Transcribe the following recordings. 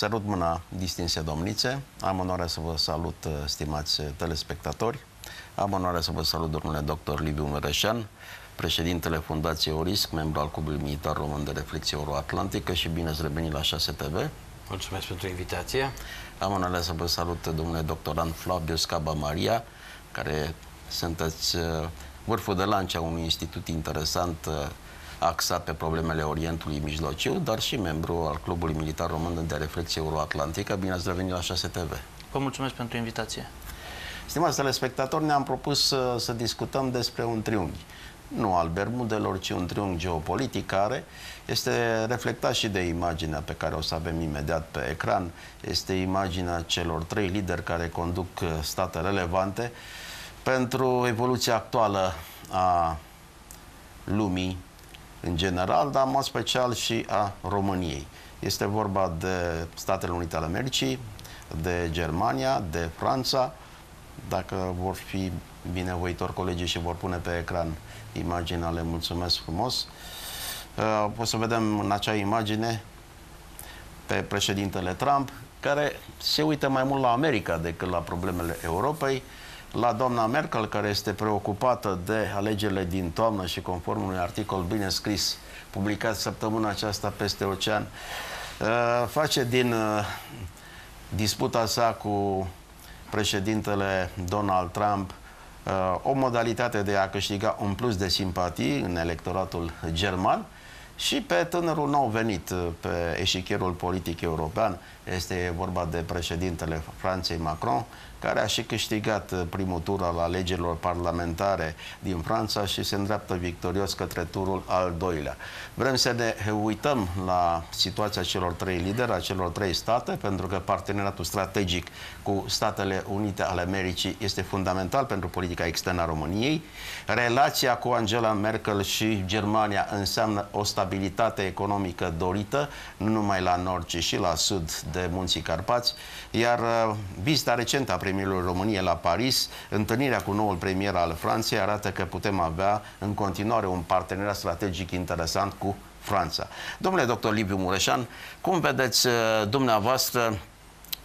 Salut mâna, distinse domnițe. Am onoarea să vă salut, stimați telespectatori. Am onoarea să vă salut, domnule doctor Liviu Mărășan, președintele Fundației ORISC, membru al Clubului Militar Român de Reflexie Euroatlantică și bine ați revenit la 6 TV. Mulțumesc pentru invitație. Am onoarea să vă salut, domnule doctorant Flaviu Scaba Maria, care sunteți uh, vârful de lance a unui institut interesant uh, axat pe problemele Orientului Mijlociu, dar și membru al Clubului Militar Român de Reflexie Euroatlantică. Bine ați revenit la 6 TV. Vă mulțumesc pentru invitație. Stimați telespectatori, ne-am propus să, să discutăm despre un triunghi. Nu al Bermudelor, ci un triunghi geopolitic care este reflectat și de imaginea pe care o să avem imediat pe ecran. Este imaginea celor trei lideri care conduc state relevante pentru evoluția actuală a lumii în general, dar în special și a României. Este vorba de Statele Unite ale Americii, de Germania, de Franța. Dacă vor fi binevoitori colegii și vor pune pe ecran imaginea, le mulțumesc frumos. Uh, o să vedem în acea imagine pe președintele Trump, care se uită mai mult la America decât la problemele Europei la doamna Merkel, care este preocupată de alegerile din toamnă și conform unui articol bine scris, publicat săptămâna aceasta peste ocean, uh, face din uh, disputa sa cu președintele Donald Trump uh, o modalitate de a câștiga un plus de simpatii în electoratul german și pe tânărul nou venit pe eșichierul politic european, este vorba de președintele Franței Macron, care a și câștigat uh, primul tur al alegerilor parlamentare din Franța și se îndreaptă victorios către turul al doilea. Vrem să ne uităm la situația celor trei lideri, a celor trei state, pentru că parteneriatul strategic cu Statele Unite ale Americii este fundamental pentru politica externă a României. Relația cu Angela Merkel și Germania înseamnă o stabilitate economică dorită, nu numai la nord, ci și la sud de Munții Carpați, iar uh, vizita recentă a premierului României la Paris, întâlnirea cu noul premier al Franței arată că putem avea în continuare un parteneriat strategic interesant cu Franța. Domnule doctor Liviu Mureșan, cum vedeți uh, dumneavoastră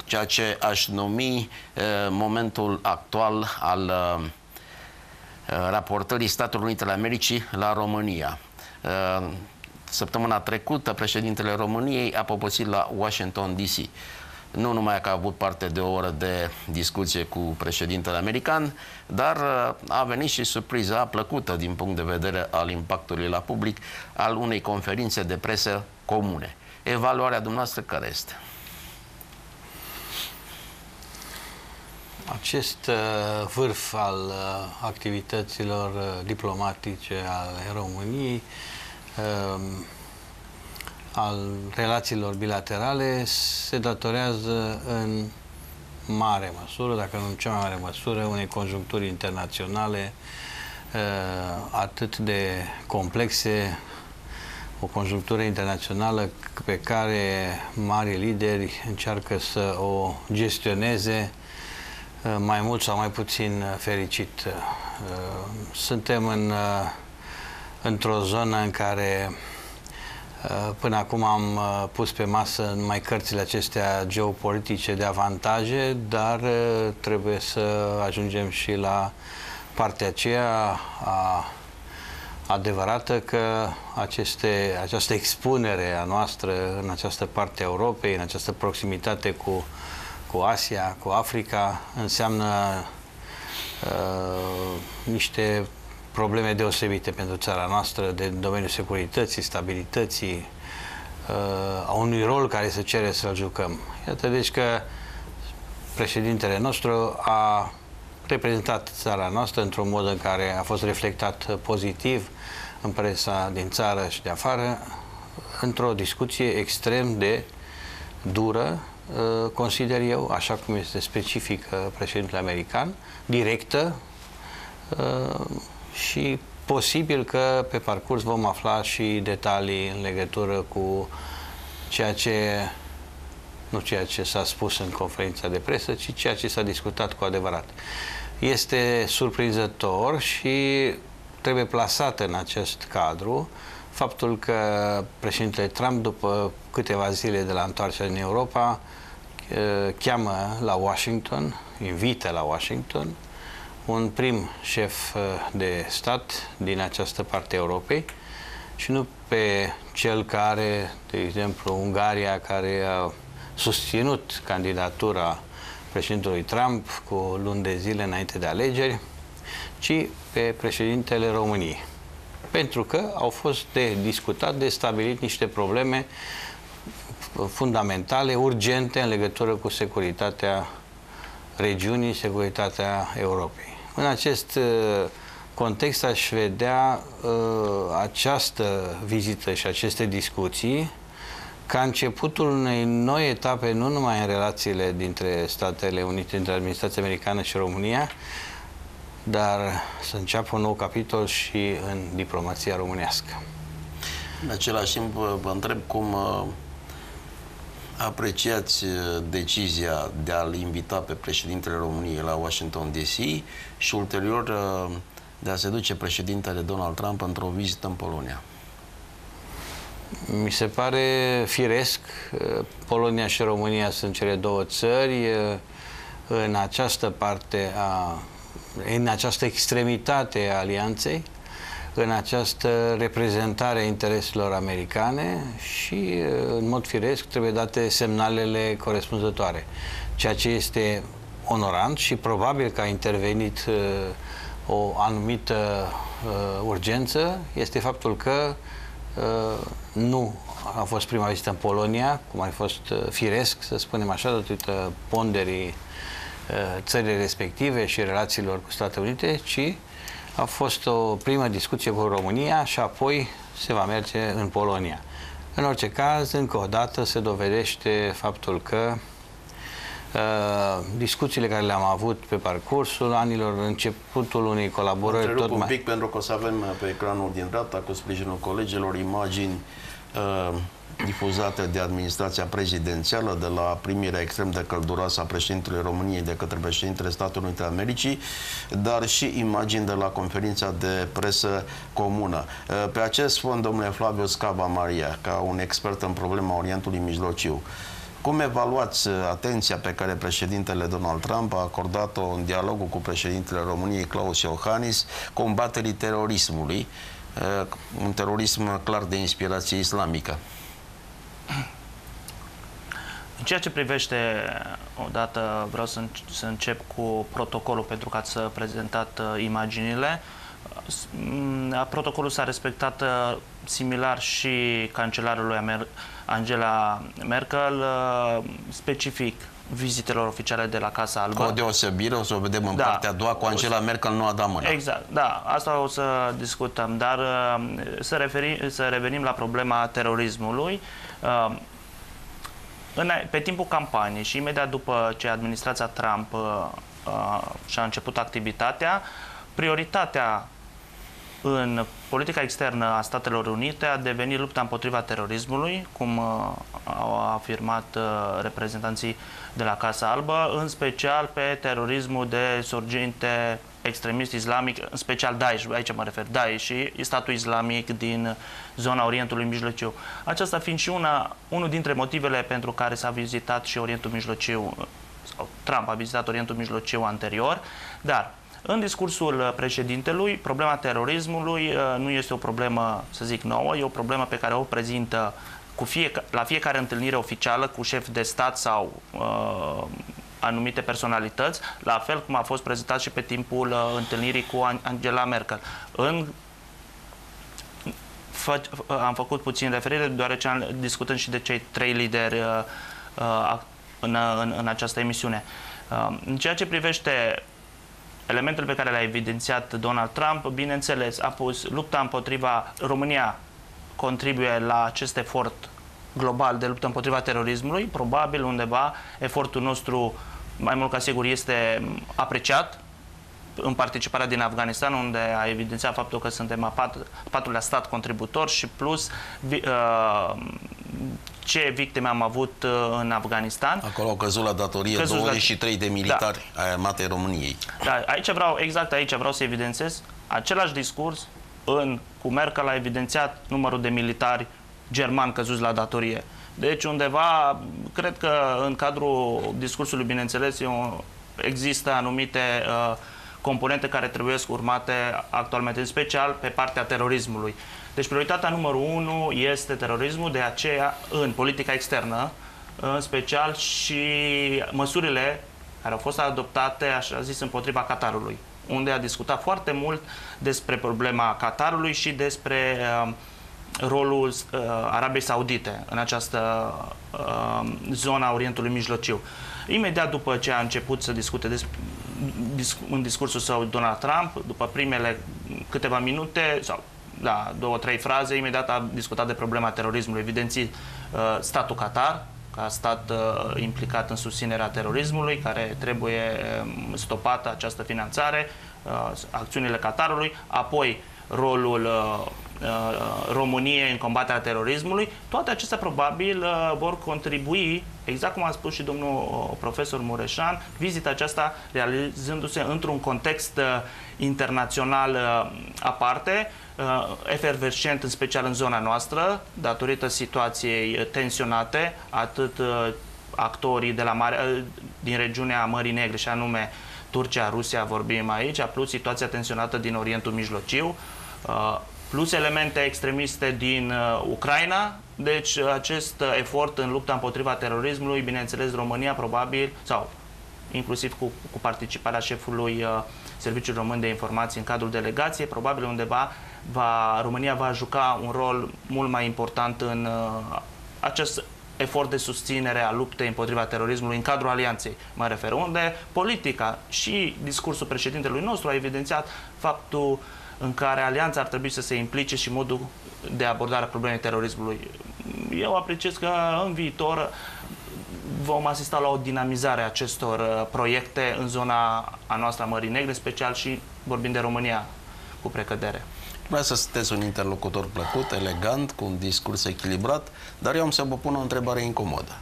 ceea ce aș numi uh, momentul actual al raportării Statelor Unite ale Americii la România? Săptămâna trecută, președintele României a poposit la Washington DC. Nu numai că a avut parte de o oră de discuție cu președintele american, dar uh, a venit și surpriza plăcută din punct de vedere al impactului la public al unei conferințe de presă comune. Evaluarea dumneavoastră care este? Acest uh, vârf al uh, activităților diplomatice ale României Um, al relațiilor bilaterale se datorează în mare măsură, dacă nu în cea mai mare măsură, unei conjuncturi internaționale uh, atât de complexe, o conjunctură internațională pe care mari lideri încearcă să o gestioneze uh, mai mult sau mai puțin fericit. Uh, suntem în într-o zonă în care uh, până acum am uh, pus pe masă numai cărțile acestea geopolitice de avantaje, dar uh, trebuie să ajungem și la partea aceea a adevărată că aceste, această expunere a noastră în această parte a Europei, în această proximitate cu, cu Asia, cu Africa, înseamnă uh, niște probleme deosebite pentru țara noastră de domeniul securității, stabilității, uh, a unui rol care se cere să-l jucăm. Iată deci că președintele nostru a reprezentat țara noastră într-un mod în care a fost reflectat pozitiv în presa din țară și de afară, într-o discuție extrem de dură, uh, consider eu, așa cum este specific președintele american, directă, uh, și posibil că pe parcurs vom afla și detalii în legătură cu ceea ce nu ceea ce s-a spus în conferința de presă, ci ceea ce s-a discutat cu adevărat. Este surprinzător și trebuie plasat în acest cadru faptul că președintele Trump, după câteva zile de la întoarcerea în Europa, cheamă la Washington, invită la Washington, un prim șef de stat din această parte a Europei și nu pe cel care, de exemplu, Ungaria, care a susținut candidatura președintelui Trump cu luni de zile înainte de alegeri, ci pe președintele României. Pentru că au fost de discutat, de stabilit niște probleme fundamentale, urgente în legătură cu securitatea regiunii, securitatea Europei. În acest uh, context aș vedea uh, această vizită și aceste discuții ca începutul unei noi etape, nu numai în relațiile dintre Statele Unite, dintre administrația americană și România, dar să înceapă un nou capitol și în diplomația românească. În același timp, vă întreb cum uh, apreciați uh, decizia de a-l invita pe președintele României la Washington DC și ulterior uh, de a se duce președintele Donald Trump într-o vizită în Polonia. Mi se pare firesc. Polonia și România sunt cele două țări. În această parte a în această extremitate a alianței, în această reprezentare a intereselor americane și, în mod firesc, trebuie date semnalele corespunzătoare. Ceea ce este onorant și probabil că a intervenit uh, o anumită uh, urgență este faptul că uh, nu a fost prima vizită în Polonia, cum a fost uh, firesc, să spunem așa, datorită ponderii uh, țării respective și relațiilor cu Statele Unite, ci a fost o primă discuție cu România și apoi se va merge în Polonia. În orice caz, încă o dată se dovedește faptul că Uh, discuțiile care le-am avut pe parcursul anilor, începutul unei colaborări tot mai... un pic pentru că o să avem pe ecranul din data cu sprijinul colegilor imagini uh, difuzate de administrația prezidențială de la primirea extrem de călduroasă a președintelui României de către președintele Statelor Unite Americii, dar și imagini de la conferința de presă comună. Uh, pe acest fond, domnule Flaviu Scava Maria, ca un expert în problema Orientului Mijlociu, cum evaluați uh, atenția pe care președintele Donald Trump a acordat-o în dialogul cu președintele României Claus Iohannis combaterii terorismului, uh, un terorism clar de inspirație islamică? În ceea ce privește, odată vreau să, să încep cu protocolul pentru că ați prezentat uh, imaginile. Protocolul s-a respectat similar și cancelarului Amer Angela Merkel, uh, specific vizitelor oficiale de la Casa Albă. Cu o deosebire, o să o vedem în da. partea a doua, cu Angela Merkel nu a dat mâna. Exact, da, asta o să discutăm, dar uh, să, referi, să revenim la problema terorismului. Uh, în, pe timpul campaniei și imediat după ce administrația Trump și-a început activitatea, prioritatea în politica externă a Statelor Unite a devenit lupta împotriva terorismului, cum uh, au afirmat uh, reprezentanții de la Casa Albă, în special pe terorismul de surginte extremist islamic, în special Daesh, aici mă refer, Daesh și statul islamic din zona Orientului Mijlociu. Aceasta fiind și una, unul dintre motivele pentru care s-a vizitat și Orientul Mijlociu, sau Trump a vizitat Orientul Mijlociu anterior, dar în discursul uh, președintelui, problema terorismului uh, nu este o problemă, să zic, nouă, e o problemă pe care o prezintă cu fiecare, la fiecare întâlnire oficială cu șef de stat sau uh, anumite personalități, la fel cum a fost prezentat și pe timpul uh, întâlnirii cu Angela Merkel. În fă, uh, am făcut puțin referire, deoarece am, discutăm și de cei trei lideri uh, uh, în, în, în această emisiune. Uh, în ceea ce privește elementele pe care le-a evidențiat Donald Trump, bineînțeles, a pus lupta împotriva România contribuie la acest efort global de luptă împotriva terorismului, probabil undeva efortul nostru mai mult ca sigur este apreciat în participarea din Afganistan, unde a evidențiat faptul că suntem a pat, patrulea stat contributor și plus uh, ce victime am avut uh, în Afganistan. Acolo au căzut la datorie căzut 23 la... de militari da. ai armatei României. Da, aici vreau, exact aici vreau să evidențiez același discurs în, cu Merkel a evidențiat numărul de militari germani căzuți la datorie. Deci undeva, cred că în cadrul discursului, bineînțeles, există anumite uh, componente care trebuie urmate actualmente, în special pe partea terorismului. Deci prioritatea numărul unu este terorismul, de aceea în politica externă, în special și măsurile care au fost adoptate, așa zis, împotriva Qatarului, unde a discutat foarte mult despre problema Qatarului și despre uh, rolul uh, Arabiei Saudite în această uh, zona Orientului Mijlociu. Imediat după ce a început să discute des, dis, în discursul său Donald Trump, după primele câteva minute sau da, două, trei fraze, imediat a discutat de problema terorismului, evidenții uh, statul Qatar, ca stat uh, implicat în susținerea terorismului, care trebuie um, stopată această finanțare, uh, acțiunile Qatarului, apoi rolul uh, uh, României în combaterea terorismului, toate acestea probabil uh, vor contribui, exact cum a spus și domnul profesor Mureșan, vizita aceasta realizându-se într-un context internațional aparte, efervescent în special în zona noastră, datorită situației tensionate, atât actorii de la mare, din regiunea Mării Negre, și anume Turcia, Rusia, vorbim aici, plus situația tensionată din Orientul Mijlociu, Uh, plus elemente extremiste din uh, Ucraina. Deci uh, acest efort în lupta împotriva terorismului, bineînțeles România probabil, sau inclusiv cu, cu participarea șefului Serviciului Român de Informații în cadrul delegației, probabil undeva va, România va juca un rol mult mai important în acest efort de susținere a luptei împotriva terorismului în cadrul alianței, mă refer, unde? Politica. Și discursul președintelui nostru a evidențiat faptul uh, în care alianța ar trebui să se implice și modul de abordare a problemei terorismului. Eu apreciez că în viitor vom asista la o dinamizare a acestor uh, proiecte în zona a noastră a Mării Negre, special și vorbind de România cu precădere. Vreau să sunteți un interlocutor plăcut, elegant, cu un discurs echilibrat, dar eu am să vă pun o întrebare incomodă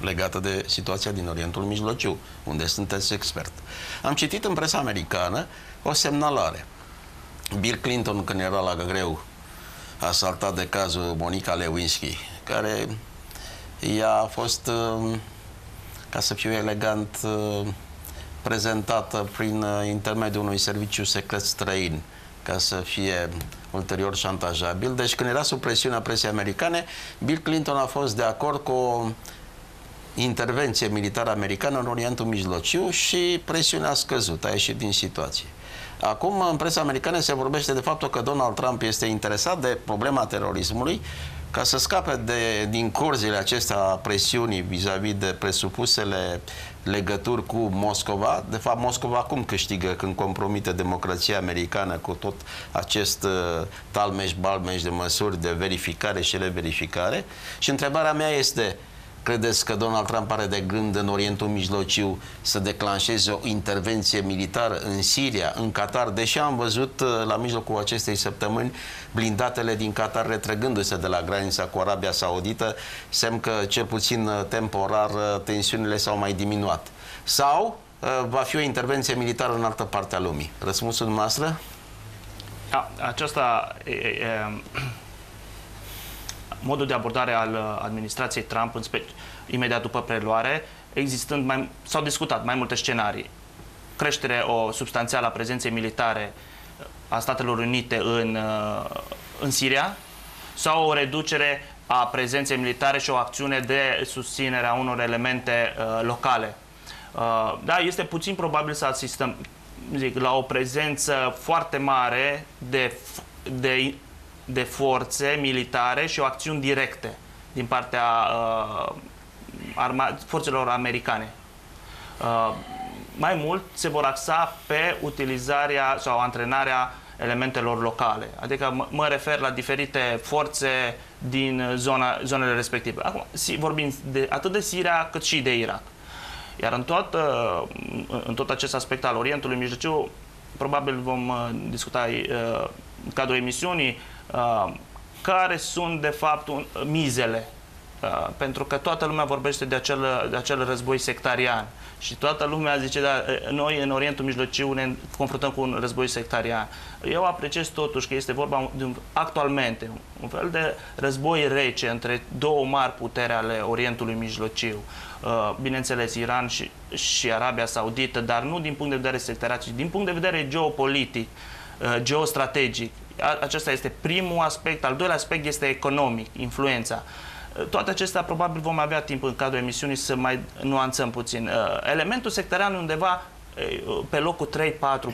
legată de situația din Orientul Mijlociu, unde sunteți expert. Am citit în presa americană o semnalare Bill Clinton, când era la greu, asaltat de cazul Monica Lewinsky, care ea a fost, um, ca să fiu elegant, uh, prezentată prin uh, intermediul unui serviciu secret străin, ca să fie ulterior șantajabil. Deci când era sub presiunea presiei americane, Bill Clinton a fost de acord cu o intervenție militară americană în Orientul Mijlociu și presiunea a scăzut, a ieșit din situație. Acum, în presa americană se vorbește de faptul că Donald Trump este interesat de problema terorismului ca să scape de, din corzile acestea presiunii vis-a-vis -vis de presupusele legături cu Moscova. De fapt, Moscova acum câștigă când compromite democrația americană cu tot acest uh, talmeș-balmeș de măsuri de verificare și reverificare. Și întrebarea mea este, Credeți că Donald Trump are de gând în Orientul Mijlociu să declanșeze o intervenție militară în Siria, în Qatar, deși am văzut uh, la mijlocul acestei săptămâni blindatele din Qatar retrăgându-se de la granița cu Arabia Saudită, semn că cel puțin uh, temporar uh, tensiunile s-au mai diminuat. Sau va fi o intervenție militară în altă parte a lumii? Răspunsul dumneavoastră? Aceasta e, e, modul de abordare al uh, administrației Trump, în spe- imediat după preluare, existând mai, s-au discutat mai multe scenarii. Creștere o substanțială a prezenței militare uh, a Statelor Unite în, uh, în Siria sau o reducere a prezenței militare și o acțiune de susținere a unor elemente uh, locale. Uh, da, este puțin probabil să asistăm zic, la o prezență foarte mare de, de de forțe militare și o acțiuni directe din partea uh, arma- forțelor americane. Uh, mai mult se vor axa pe utilizarea sau antrenarea elementelor locale. Adică mă, mă refer la diferite forțe din zona, zonele respective. Acum, si, vorbim de, atât de Siria cât și de Irak. Iar în tot, uh, în tot acest aspect al Orientului Mijlociu, probabil vom uh, discuta uh, în cadrul emisiunii Uh, care sunt de fapt un, mizele Uh, pentru că toată lumea vorbește de acel, de acel război sectarian și toată lumea zice, da, uh, noi în Orientul Mijlociu ne confruntăm cu un război sectarian. Eu apreciez totuși că este vorba de, actualmente un fel de război rece între două mari putere ale Orientului Mijlociu. Uh, bineînțeles, Iran și, și Arabia Saudită, dar nu din punct de vedere sectarian, ci din punct de vedere geopolitic, geostrategic. Acesta este primul aspect. Al doilea aspect este economic, influența. Toate acestea probabil vom avea timp în cadrul emisiunii să mai nuanțăm puțin. Uh, elementul sectarian undeva uh, pe locul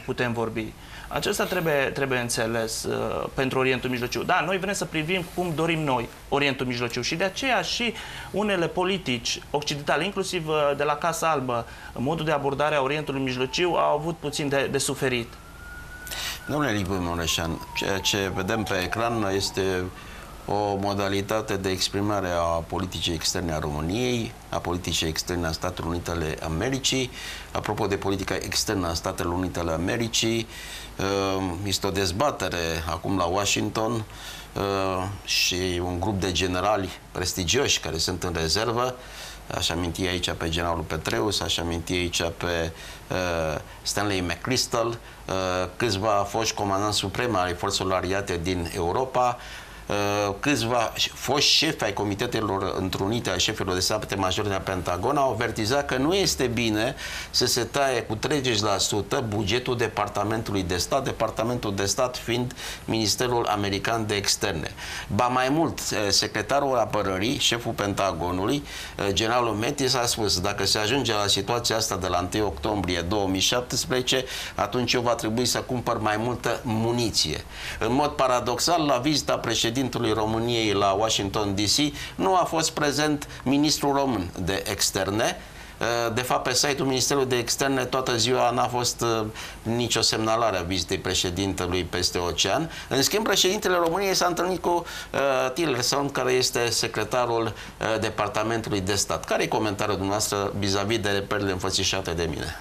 3-4 putem vorbi. Acesta trebuie, trebuie înțeles uh, pentru Orientul Mijlociu. Da, noi vrem să privim cum dorim noi Orientul Mijlociu și de aceea și unele politici occidentale, inclusiv uh, de la Casa Albă, modul de abordare a Orientului Mijlociu au avut puțin de, de suferit. Domnule Liviu Mureșan, ceea ce vedem pe ecran este o modalitate de exprimare a politicii externe a României, a politicii externe a Statelor Unite ale Americii. Apropo de politica externă a Statelor Unite ale Americii, uh, este o dezbatere acum la Washington uh, și un grup de generali prestigioși care sunt în rezervă Aș aminti aici pe generalul Petreus, aș aminti aici pe uh, Stanley McChrystal, uh, câțiva foști comandanți supreme ai forțelor ariate din Europa, Uh, câțiva foști șefi ai comitetelor întrunite, ai șefilor de state major de Pentagon, au avertizat că nu este bine să se taie cu 30% bugetul Departamentului de Stat, Departamentul de Stat fiind Ministerul American de Externe. Ba mai mult, uh, secretarul apărării, șeful Pentagonului, uh, generalul Metis, a spus dacă se ajunge la situația asta de la 1 octombrie 2017, atunci eu va trebui să cumpăr mai multă muniție. În mod paradoxal, la vizita președintelui președintelui României la Washington DC, nu a fost prezent ministrul român de externe, uh, de fapt, pe site-ul Ministerului de Externe toată ziua n-a fost uh, nicio semnalare a vizitei președintelui peste ocean. În schimb, președintele României s-a întâlnit cu uh, Tillerson, care este secretarul uh, Departamentului de Stat. Care e comentariul dumneavoastră vis-a-vis -vis de reperele înfățișate de mine?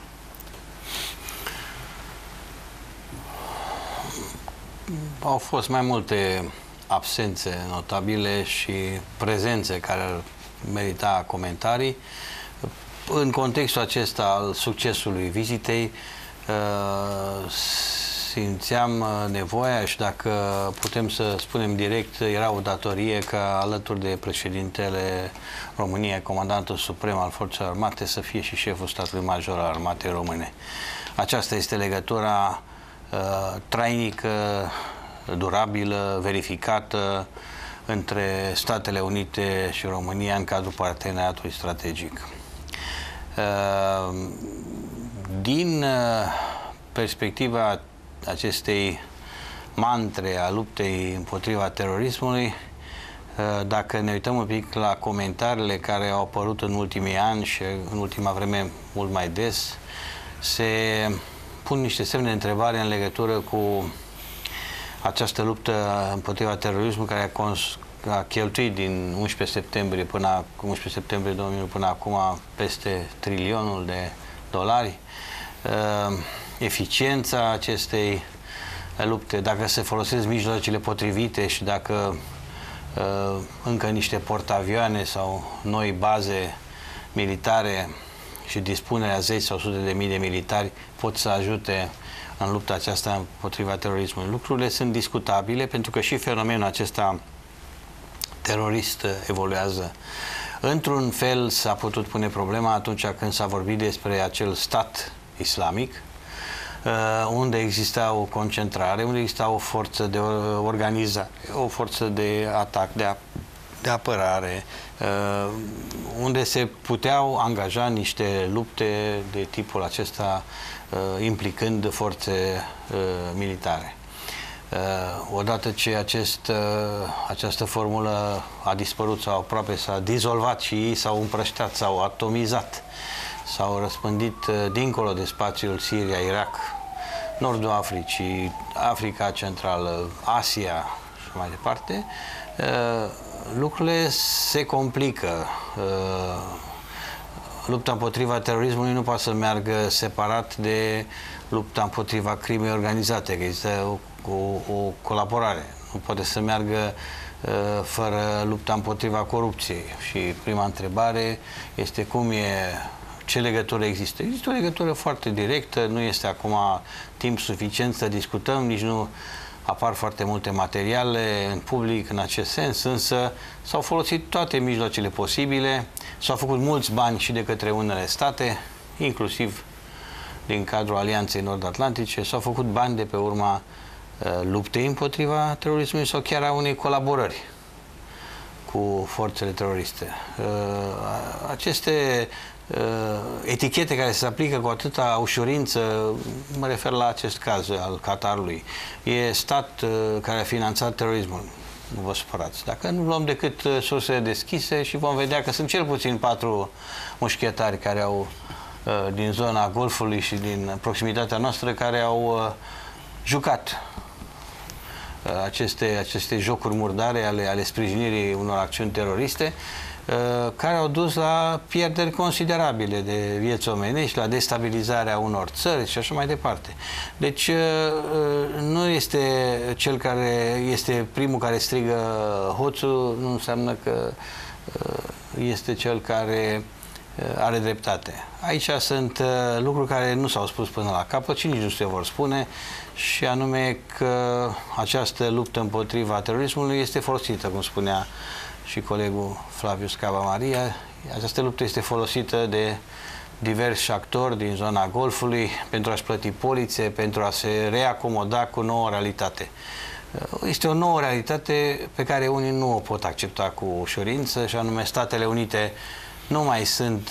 Au fost mai multe absențe notabile și prezențe care ar merita comentarii. În contextul acesta al succesului vizitei, uh, simțeam nevoia și dacă putem să spunem direct, era o datorie ca alături de președintele României, comandantul suprem al Forțelor Armate, să fie și șeful statului major al armatei române. Aceasta este legătura uh, trainică durabilă, verificată între Statele Unite și România în cadrul parteneriatului strategic. Uh, din uh, perspectiva acestei mantre a luptei împotriva terorismului, uh, dacă ne uităm un pic la comentariile care au apărut în ultimii ani și în ultima vreme mult mai des, se pun niște semne de întrebare în legătură cu această luptă împotriva terorismului care a, cons- a cheltuit din 11 septembrie până 11 septembrie 2000 până acum peste trilionul de dolari. Uh, eficiența acestei lupte, dacă se folosesc mijloacele potrivite și dacă uh, încă niște portavioane sau noi baze militare și dispunerea 10 sau sute de mii de militari pot să ajute în lupta aceasta împotriva terorismului. Lucrurile sunt discutabile pentru că și fenomenul acesta terorist evoluează. Într-un fel s-a putut pune problema atunci când s-a vorbit despre acel stat islamic, uh, unde exista o concentrare, unde exista o forță de organizare, o forță de atac, de, a, de apărare, uh, unde se puteau angaja niște lupte de tipul acesta Uh, implicând forțe uh, militare. Uh, odată ce acest, această formulă a dispărut sau aproape s-a dizolvat și ei s-au împrășteat, s-au atomizat, s-au răspândit dincolo de spațiul Siria, Irak, Nordul Africii, Africa Centrală, Asia și mai departe, lucrurile se complică lupta împotriva terorismului nu poate să meargă separat de lupta împotriva crimei organizate, că există o, o, o colaborare. Nu poate să meargă fără lupta împotriva corupției. Și prima întrebare este cum e ce legătură există. Există o legătură foarte directă, nu este acum timp suficient să discutăm, nici nu apar foarte multe materiale în public în acest sens, însă s-au folosit toate mijloacele posibile, s-au făcut mulți bani și de către unele state, inclusiv din cadrul Alianței Nord-Atlantice, s-au făcut bani de pe urma uh, luptei împotriva terorismului sau chiar a unei colaborări cu forțele teroriste. Uh, aceste uh, etichete care se aplică cu atâta ușurință, mă refer la acest caz al Qatarului, e stat uh, care a finanțat terorismul. Nu vă supărați. Dacă nu luăm decât uh, surse deschise și vom vedea că sunt cel puțin patru mușchetari care au uh, din zona Golfului și din proximitatea noastră care au uh, jucat aceste, aceste jocuri murdare ale, ale sprijinirii unor acțiuni teroriste uh, care au dus la pierderi considerabile de vieți omenești, la destabilizarea unor țări și așa mai departe. Deci uh, uh, nu este cel care este primul care strigă hoțul, nu înseamnă că este cel care are dreptate. Aici sunt lucruri care nu s-au spus până la capăt și nici nu se vor spune și anume că această luptă împotriva terorismului este folosită, cum spunea și colegul Flavius Cava Maria. Această luptă este folosită de diversi actori din zona Golfului pentru a-și plăti polițe, pentru a se reacomoda cu nouă realitate. Este o nouă realitate pe care unii nu o pot accepta cu ușurință și anume Statele Unite nu mai sunt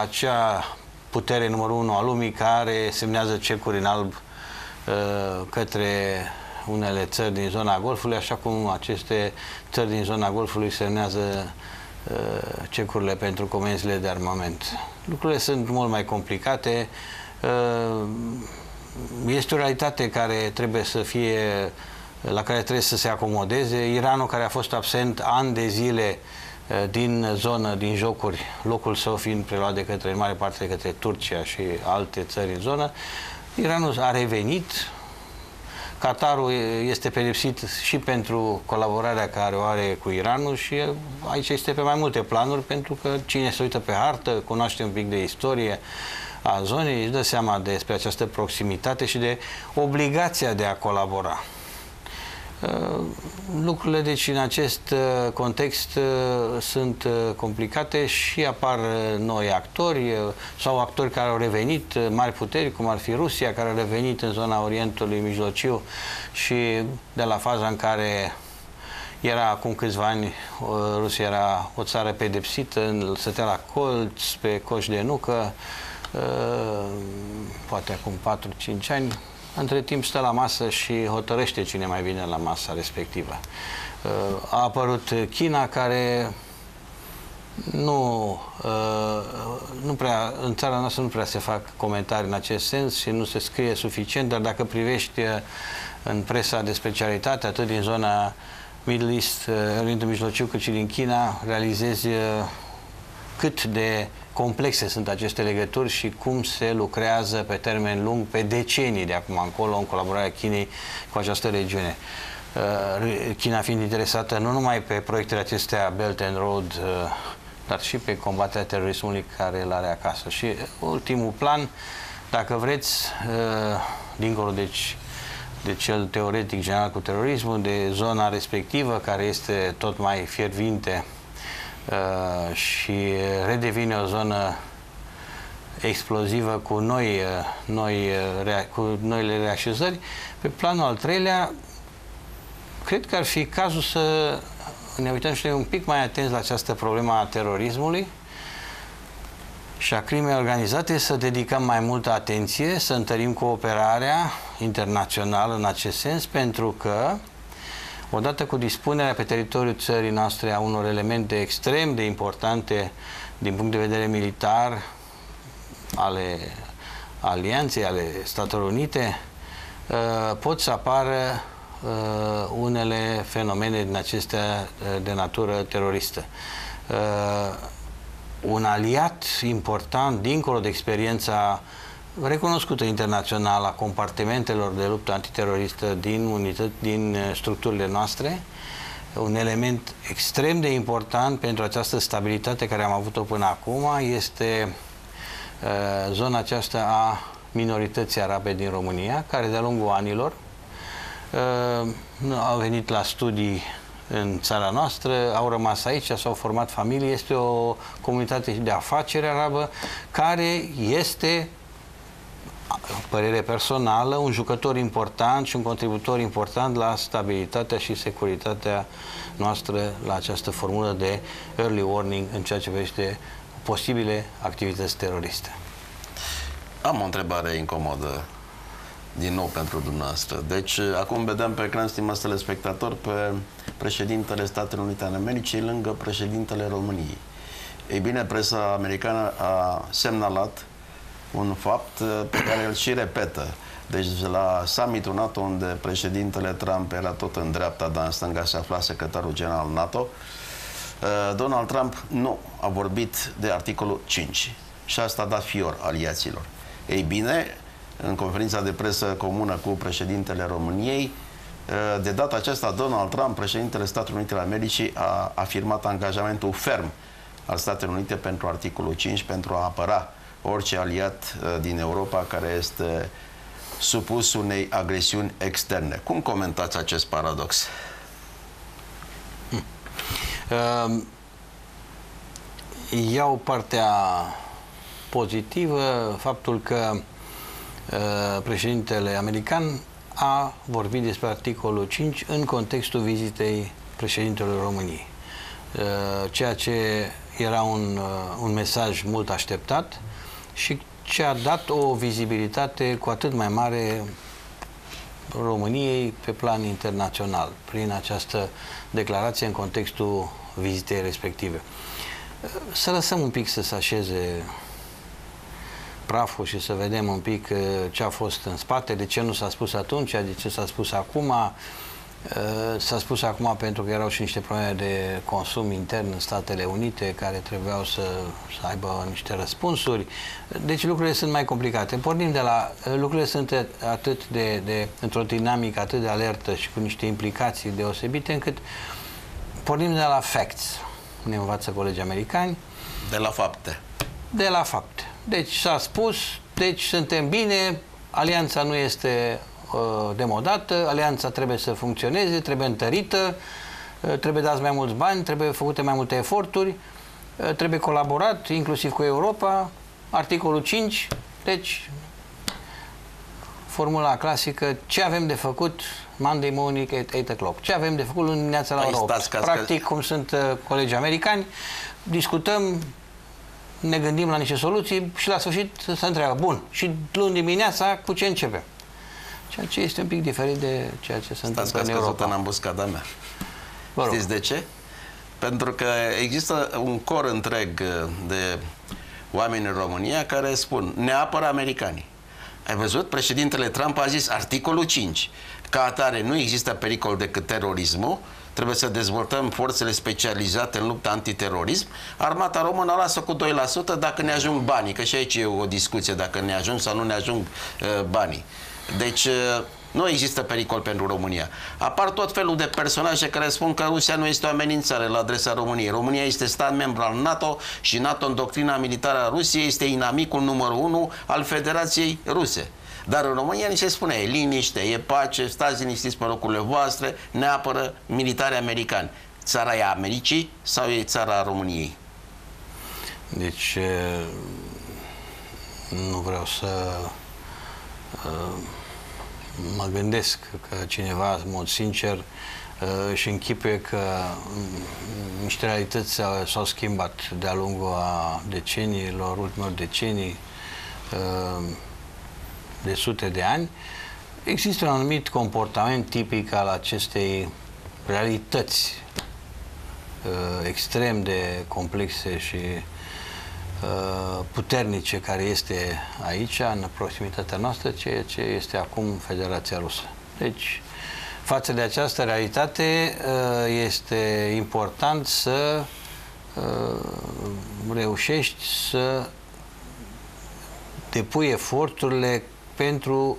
acea putere numărul unu a lumii care semnează cecuri în alb Uh, către unele țări din zona Golfului, așa cum aceste țări din zona Golfului semnează uh, cecurile pentru comenzile de armament. Lucrurile sunt mult mai complicate. Uh, este o realitate care trebuie să fie la care trebuie să se acomodeze. Iranul, care a fost absent ani de zile din zonă, din jocuri, locul său fiind preluat de către, în mare parte de către Turcia și alte țări în zonă, Iranul a revenit, Qatarul este pedepsit și pentru colaborarea care o are cu Iranul și aici este pe mai multe planuri, pentru că cine se uită pe hartă, cunoaște un pic de istorie a zonei, își dă seama despre această proximitate și de obligația de a colabora. Uh, lucrurile, deci, în acest uh, context uh, sunt complicate și apar noi actori sau actori care au revenit, mari puteri, cum ar fi Rusia, care a revenit în zona Orientului Mijlociu și de la faza în care era acum câțiva ani, Rusia era o țară pedepsită, stătea la colț, pe coș de nucă, poate acum 4-5 ani, între timp stă la masă și hotărăște cine mai vine la masa respectivă. Uh, a apărut China care nu, uh, nu prea, în țara noastră nu prea se fac comentarii în acest sens și nu se scrie suficient, dar dacă privești uh, în presa de specialitate, atât din zona Middle East, Orientul Mijlociu, cât și din China, realizezi cât de complexe sunt aceste legături și cum se lucrează pe termen lung, pe decenii de acum încolo, în colaborarea Chinei cu această regiune. Uh, China fiind interesată nu numai pe proiectele acestea Belt and Road, uh, dar și pe combaterea terorismului care îl are acasă. Și ultimul plan, dacă vreți, uh, dincolo deci de cel teoretic general cu terorismul, de zona respectivă care este tot mai fiervinte Uh, și redevine o zonă explozivă cu noi, uh, noi, uh, cu noile reașezări. Pe planul al treilea, cred că ar fi cazul să ne uităm și noi un pic mai atenți la această problemă a terorismului și a crimei organizate, să dedicăm mai multă atenție, să întărim cooperarea internațională în acest sens, pentru că odată cu dispunerea pe teritoriul țării noastre a unor elemente extrem de importante din punct de vedere militar ale alianței, ale Statelor Unite, uh, pot să apară uh, unele fenomene din acestea uh, de natură teroristă. Un aliat important, dincolo de experiența recunoscută internațional a compartimentelor de luptă antiteroristă din, unități, din uh, structurile noastre un element extrem de important pentru această stabilitate care am avut-o până acum este uh, zona aceasta a minorității arabe din România, care de-a lungul anilor uh, au venit la studii în țara noastră, au rămas aici, s-au format familii. Este o comunitate de afaceri arabă care este părere personală, un jucător important și un contributor important la stabilitatea și securitatea noastră la această formulă de early warning în ceea ce privește posibile activități teroriste. Am o întrebare incomodă din nou pentru dumneavoastră. Deci, acum vedem pe ecran, stimați telespectatori, pe președintele Statelor Unite ale Americii lângă președintele României. Ei bine, presa americană a semnalat un fapt uh, pe care îl și repetă. Deci la summitul NATO, unde președintele Trump era tot în dreapta, dar în stânga se afla secretarul general NATO, uh, Donald Trump nu a vorbit de articolul 5 și asta a dat fior aliaților. Ei bine, în conferința de presă comună cu președintele României, uh, de data aceasta Donald Trump, președintele Statelor Unite ale Americii, a afirmat angajamentul ferm al Statelor Unite pentru articolul 5 pentru a apăra orice aliat uh, din Europa care este supus unei agresiuni externe. Cum comentați acest paradox? Hmm. Uh, iau partea pozitivă, faptul că uh, președintele american a vorbit despre articolul 5 în contextul vizitei președintelui României. Uh, ceea ce era un, uh, un mesaj mult așteptat și ce a dat o vizibilitate cu atât mai mare României pe plan internațional, prin această declarație în contextul vizitei respective. Să lăsăm un pic să se așeze praful și să vedem un pic uh, ce a fost în spate, de ce nu s-a spus atunci, de ce s-a spus acum, Uh, s-a spus acum pentru că erau și niște probleme de consum intern în Statele Unite care trebuiau să, să aibă niște răspunsuri. Deci lucrurile sunt mai complicate. Pornim de la... Lucrurile sunt atât de, de într-o dinamică atât de alertă și cu niște implicații deosebite încât pornim de la facts. Ne învață colegii americani. De la fapte. De la fapte. Deci s-a spus, deci suntem bine, alianța nu este Uh, demodată, alianța trebuie să funcționeze, trebuie întărită, uh, trebuie dați mai mulți bani, trebuie făcute mai multe eforturi, uh, trebuie colaborat, inclusiv cu Europa, articolul 5, deci formula clasică, ce avem de făcut Monday morning at 8 o'clock. Ce avem de făcut luni dimineața la ora 8? Practic, cum sunt uh, colegii americani, discutăm, ne gândim la niște soluții și la sfârșit se întreabă, bun, și luni dimineața cu ce începem? Ceea ce este un pic diferit de ceea ce se întâmplă în Europa. Stați în ambuscada mea. Știți de ce? Pentru că există un cor întreg de oameni în România care spun ne apără americanii. Ai văzut? Președintele Trump a zis articolul 5. Ca atare nu există pericol decât terorismul, trebuie să dezvoltăm forțele specializate în lupta antiterorism. Armata română lasă cu 2% dacă ne ajung banii, că și aici e o discuție dacă ne ajung sau nu ne ajung uh, banii. Deci uh, nu există pericol pentru România. Apar tot felul de personaje care spun că Rusia nu este o amenințare la adresa României. România este stat membru al NATO și NATO în doctrina militară a Rusiei este inamicul numărul 1 al Federației Ruse. Dar în România ni se spune, e liniște, e pace, stați liniștiți pe locurile voastre, ne apără militari americani. Țara e Americii sau e țara României? Deci, nu vreau să mă gândesc că cineva, în mod sincer, uh, își închipuie că mm, niște realități s-au schimbat de-a lungul a deceniilor, ultimilor decenii, uh, de sute de ani. Există un anumit comportament tipic al acestei realități uh, extrem de complexe și Uh, puternice care este aici, în proximitatea noastră, ceea ce este acum Federația Rusă. Deci, față de această realitate, uh, este important să uh, reușești să depui eforturile pentru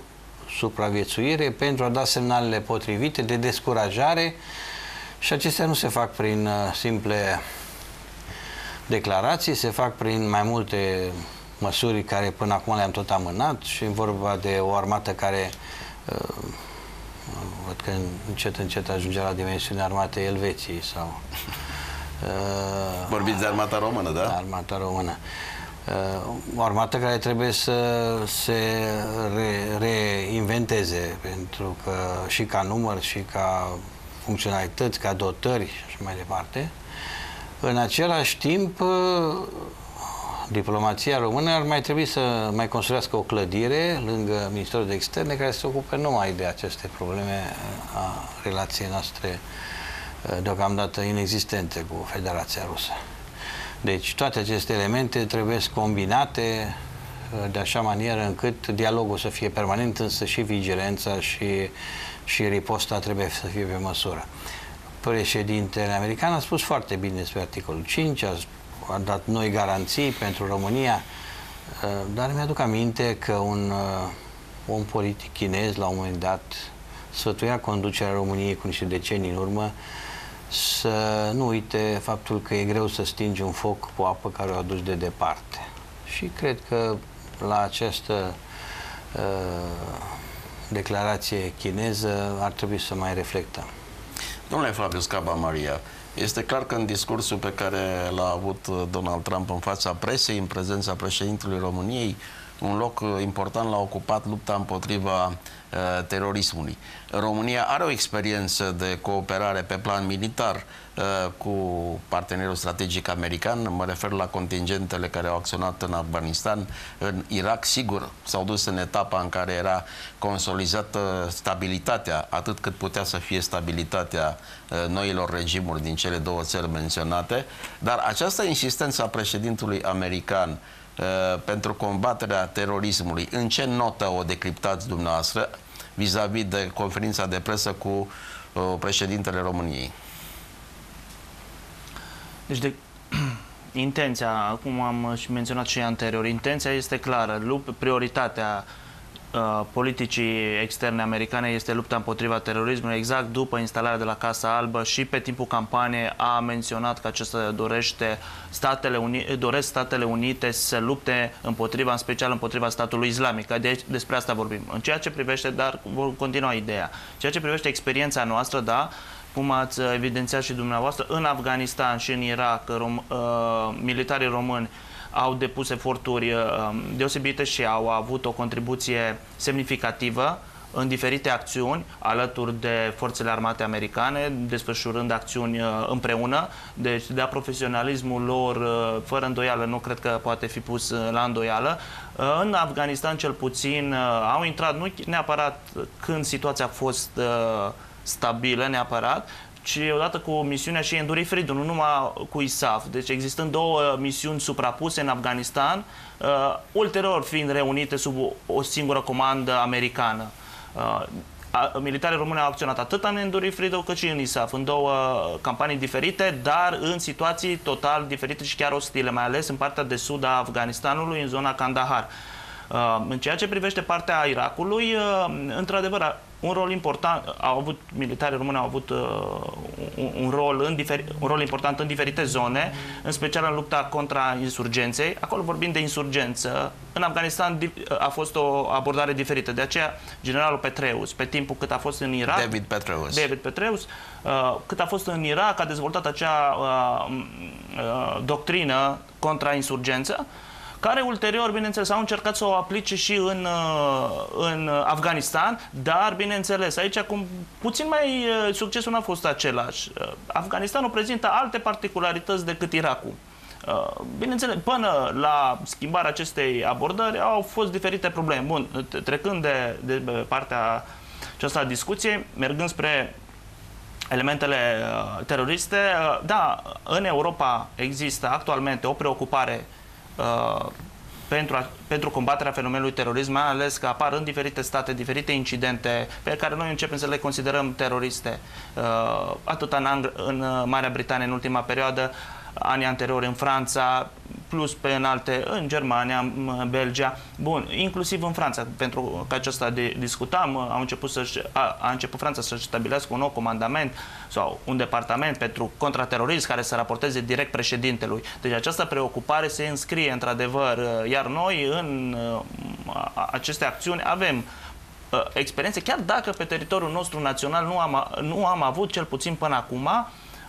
supraviețuire, pentru a da semnalele potrivite de descurajare Și acestea nu se fac prin uh, simple declarații, se fac prin mai multe măsuri care până acum le-am tot amânat și în vorba de o armată care uh, văd că încet încet ajunge la dimensiunea armatei Elveției sau uh, Vorbiți de armata română, da? Armata română. Uh, o armată care trebuie să se re, reinventeze pentru că și ca număr și ca funcționalități, ca dotări și așa mai departe. În același timp, uh, diplomația română ar mai trebui să mai construiască o clădire lângă Ministerul de Externe care se ocupe numai de aceste probleme uh, a relației noastre uh, deocamdată inexistente cu Federația Rusă. Deci toate aceste elemente trebuie combinate de așa manieră încât dialogul să fie permanent, însă și vigilența și, și riposta trebuie să fie pe măsură. Președintele american a spus foarte bine despre articolul 5, a, a dat noi garanții pentru România, uh, dar mi-aduc aminte că un uh, om politic chinez la un moment dat sfătuia conducerea României cu niște decenii în urmă să nu uite faptul că e greu să stingi un foc cu apă care o aduci de departe. Și cred că la această uh, declarație chineză ar trebui să mai reflectăm. Domnule Flaviu Scaba Maria, este clar că în discursul pe care l-a avut Donald Trump în fața presei, în prezența președintelui României, un loc important l-a ocupat lupta împotriva uh, terorismului. România are o experiență de cooperare pe plan militar uh, cu partenerul strategic american, mă refer la contingentele care au acționat în Afganistan, în Irak, sigur, s-au dus în etapa în care era consolidată stabilitatea, atât cât putea să fie stabilitatea uh, noilor regimuri din cele două țări menționate, dar această insistență a președintului american Uh, pentru combaterea terorismului. În ce notă o decriptați dumneavoastră vis-a-vis -vis de conferința de presă cu uh, președintele României? Deci de intenția, cum am și menționat și anterior, intenția este clară, prioritatea Uh, politicii externe americane este lupta împotriva terorismului. Exact după instalarea de la Casa Albă și pe timpul campaniei a menționat că acesta dorește Statele Unite, doresc Statele Unite să lupte împotriva, în special împotriva statului islamic. De, despre asta vorbim. În ceea ce privește, dar vor continua ideea, ceea ce privește experiența noastră, da, cum ați evidențiat și dumneavoastră, în Afganistan și în Irak, rom, uh, militarii români au depus eforturi uh, deosebite și au avut o contribuție semnificativă în diferite acțiuni alături de forțele armate americane, desfășurând acțiuni uh, împreună. Deci, de profesionalismul lor, uh, fără îndoială, nu cred că poate fi pus la îndoială. În Afganistan, cel puțin, au intrat nu neapărat când situația a fost stabilă neapărat, ci odată cu misiunea și Enduri Freedom, nu numai cu ISAF. Deci existând două misiuni suprapuse în Afganistan, uh, ulterior fiind reunite sub o singură comandă americană. Uh, militarii români au acționat atât în Enduri Freedom cât și în ISAF, în două campanii diferite, dar în situații total diferite și chiar ostile, mai ales în partea de sud a Afganistanului, în zona Kandahar. Uh, în ceea ce privește partea Irakului, uh, într-adevăr, un rol important, au avut, militarii români au avut uh, un, un, rol în diferi, un rol important în diferite zone, în special în lupta contra insurgenței. Acolo vorbim de insurgență. În Afganistan a fost o abordare diferită. De aceea, generalul Petreus, pe timpul cât a fost în Irak... David Petreus. David Petreus, uh, cât a fost în Irak, a dezvoltat acea uh, uh, doctrină contra insurgență, care ulterior, bineînțeles, au încercat să o aplice și în, uh, în Afganistan, dar, bineînțeles, aici acum puțin mai uh, succesul n-a fost același. Uh, Afganistanul prezintă alte particularități decât Irakul. Bineînțeles, până la schimbarea acestei abordări au fost diferite probleme. Bun, trecând de, de partea aceasta a discuției, mergând spre elementele teroriste, da, în Europa există actualmente o preocupare Uh, pentru, a, pentru combaterea fenomenului terorism, mai ales că apar în diferite state diferite incidente pe care noi începem să le considerăm teroriste. Uh, atât în, Ang- în uh, Marea Britanie în ultima perioadă, anii anteriori în Franța, plus pe înalte în Germania, în Belgia, bun, inclusiv în Franța, pentru că aceasta de, discutam, au început să a, a început Franța să-și stabilească un nou comandament sau un departament pentru contraterorism care să raporteze direct președintelui. Deci această preocupare se înscrie într-adevăr, iar noi în aceste acțiuni avem experiențe, chiar dacă pe teritoriul nostru național nu am, nu am avut, cel puțin până acum,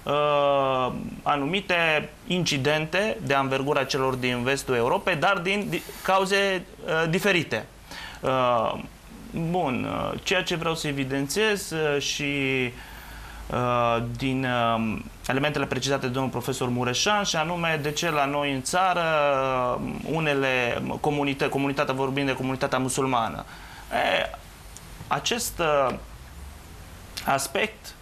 uh, anumite incidente de anvergura celor din vestul Europei, dar din di, cauze uh, diferite. Uh, bun, uh, ceea ce vreau să evidențiez uh, și uh, din uh, elementele precizate de domnul profesor Mureșan și anume de ce la noi în țară uh, unele comunități, comunitatea vorbind de comunitatea musulmană. E, acest uh, aspect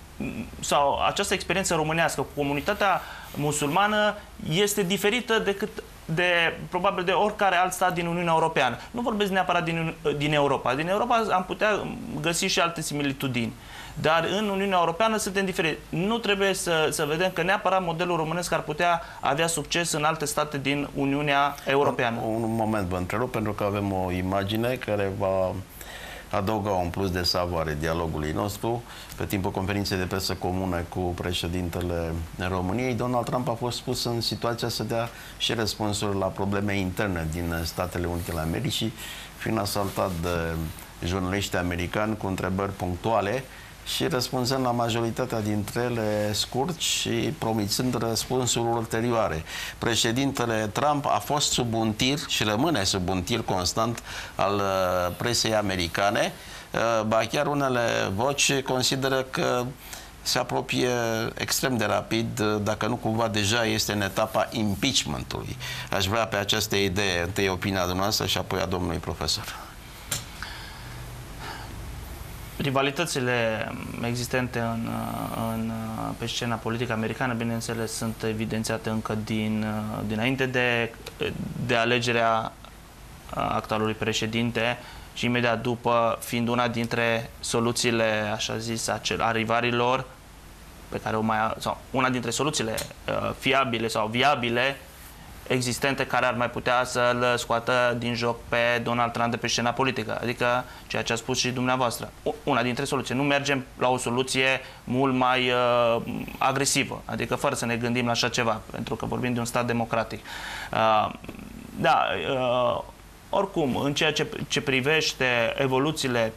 sau această experiență românească cu comunitatea musulmană este diferită decât de, probabil de oricare alt stat din Uniunea Europeană. Nu vorbesc neapărat din, din Europa. Din Europa am putea găsi și alte similitudini. Dar în Uniunea Europeană suntem diferiți. Nu trebuie să, să vedem că neapărat modelul românesc ar putea avea succes în alte state din Uniunea Europeană. Un, un moment vă întrerup pentru că avem o imagine care va adăuga un plus de savoare dialogului nostru. Pe timpul conferinței de presă comune cu președintele României, Donald Trump a fost pus în situația să dea și răspunsuri la probleme interne din Statele Unite ale Americii, fiind asaltat de jurnaliști americani cu întrebări punctuale și răspunzând la majoritatea dintre ele scurt și promițând răspunsuri ulterioare. Președintele Trump a fost sub un tir și rămâne sub un tir constant al uh, presei americane. Uh, ba chiar unele voci consideră că se apropie extrem de rapid, uh, dacă nu cumva deja este în etapa impeachmentului. Aș vrea pe această idee, întâi opinia dumneavoastră și apoi a domnului profesor rivalitățile existente în, în, pe scena politică americană, bineînțeles, sunt evidențiate încă din, dinainte de, de alegerea actualului președinte și imediat după, fiind una dintre soluțiile, așa zis, a rivarilor, pe care o mai, sau una dintre soluțiile uh, fiabile sau viabile existente care ar mai putea să-l scoată din joc pe Donald Trump de pe scena politică. Adică ceea ce a spus și dumneavoastră. Una dintre soluții. Nu mergem la o soluție mult mai uh, agresivă, adică fără să ne gândim la așa ceva, pentru că vorbim de un stat democratic. Uh, da, uh, oricum, în ceea ce, ce privește evoluțiile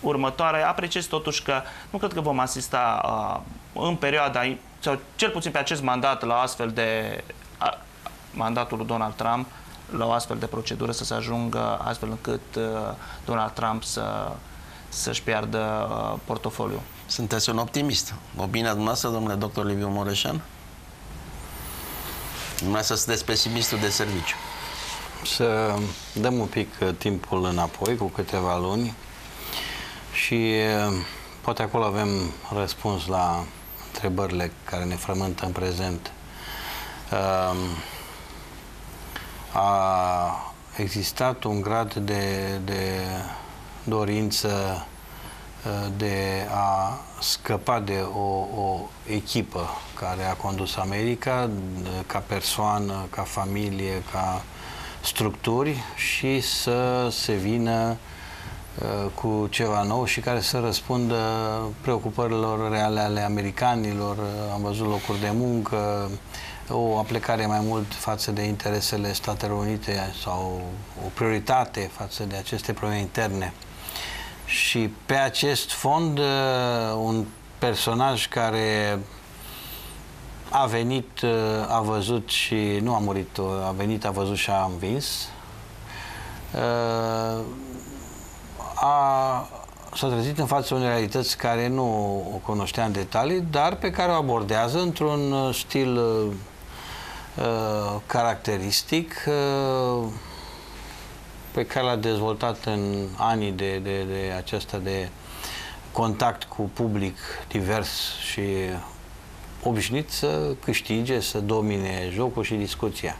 următoare, apreciez totuși că nu cred că vom asista uh, în perioada, sau cel puțin pe acest mandat, la astfel de mandatul lui Donald Trump la o astfel de procedură să se ajungă astfel încât uh, Donald Trump să, să-și piardă uh, portofoliul. Sunteți un optimist. Opinia dumneavoastră, domnule doctor Liviu Mureșan? Dumneavoastră sunteți pesimistul de serviciu. Să dăm un pic uh, timpul înapoi, cu câteva luni, și poate acolo avem răspuns la întrebările care ne frământă în prezent a existat un grad de, de dorință uh, de a scăpa de o, o echipă care a condus America ca persoană, ca familie, ca structuri și să se vină uh, cu ceva nou și care să răspundă preocupărilor reale ale americanilor. Am văzut locuri de muncă, o aplicare mai mult față de interesele Statelor Unite sau o prioritate față de aceste probleme interne. Și pe acest fond, uh, un personaj care a venit, uh, a văzut și nu a murit, uh, a venit, a văzut și a învins, a, s-a trezit în fața unei realități care nu o cunoștea în detalii, dar pe care o abordează într-un stil Uh, caracteristic uh, pe care l-a dezvoltat în anii de, de, de acesta de contact cu public divers și obișnuit să câștige, să domine jocul și discuția.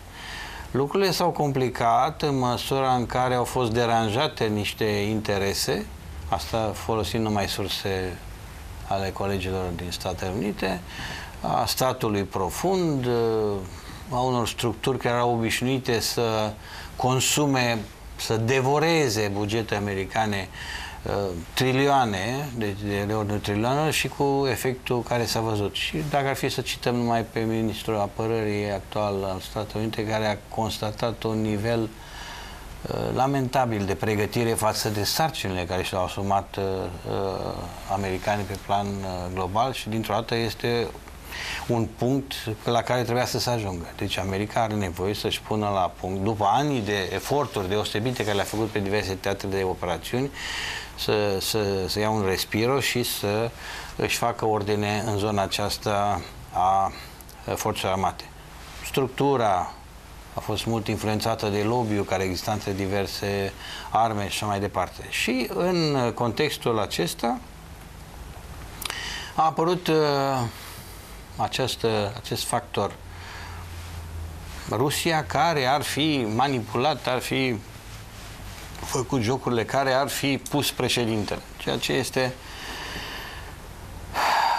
Lucrurile s-au complicat în măsura în care au fost deranjate niște interese, asta folosind numai surse ale colegilor din Statele Unite, a statului profund, a unor structuri care erau obișnuite să consume, să devoreze bugete americane uh, trilioane, deci de, de ordine trilioane și cu efectul care s-a văzut. Și dacă ar fi să cităm numai pe ministrul apărării actual al Statelor Unite, care a constatat un nivel uh, lamentabil de pregătire față de sarcinile care și-au asumat uh, uh, americanii pe plan uh, global și dintr-o dată este un punct la care trebuia să se ajungă. Deci America are nevoie să-și pună la punct, după ani de eforturi deosebite care le-a făcut pe diverse teatre de operațiuni, să, să, să ia un respiro și să își facă ordine în zona aceasta a forțelor armate. Structura a fost mult influențată de lobby-ul care exista între diverse arme și așa mai departe. Și în contextul acesta a apărut uh, acest, acest factor. Rusia care ar fi manipulat, ar fi făcut jocurile care ar fi pus președintele. Ceea ce este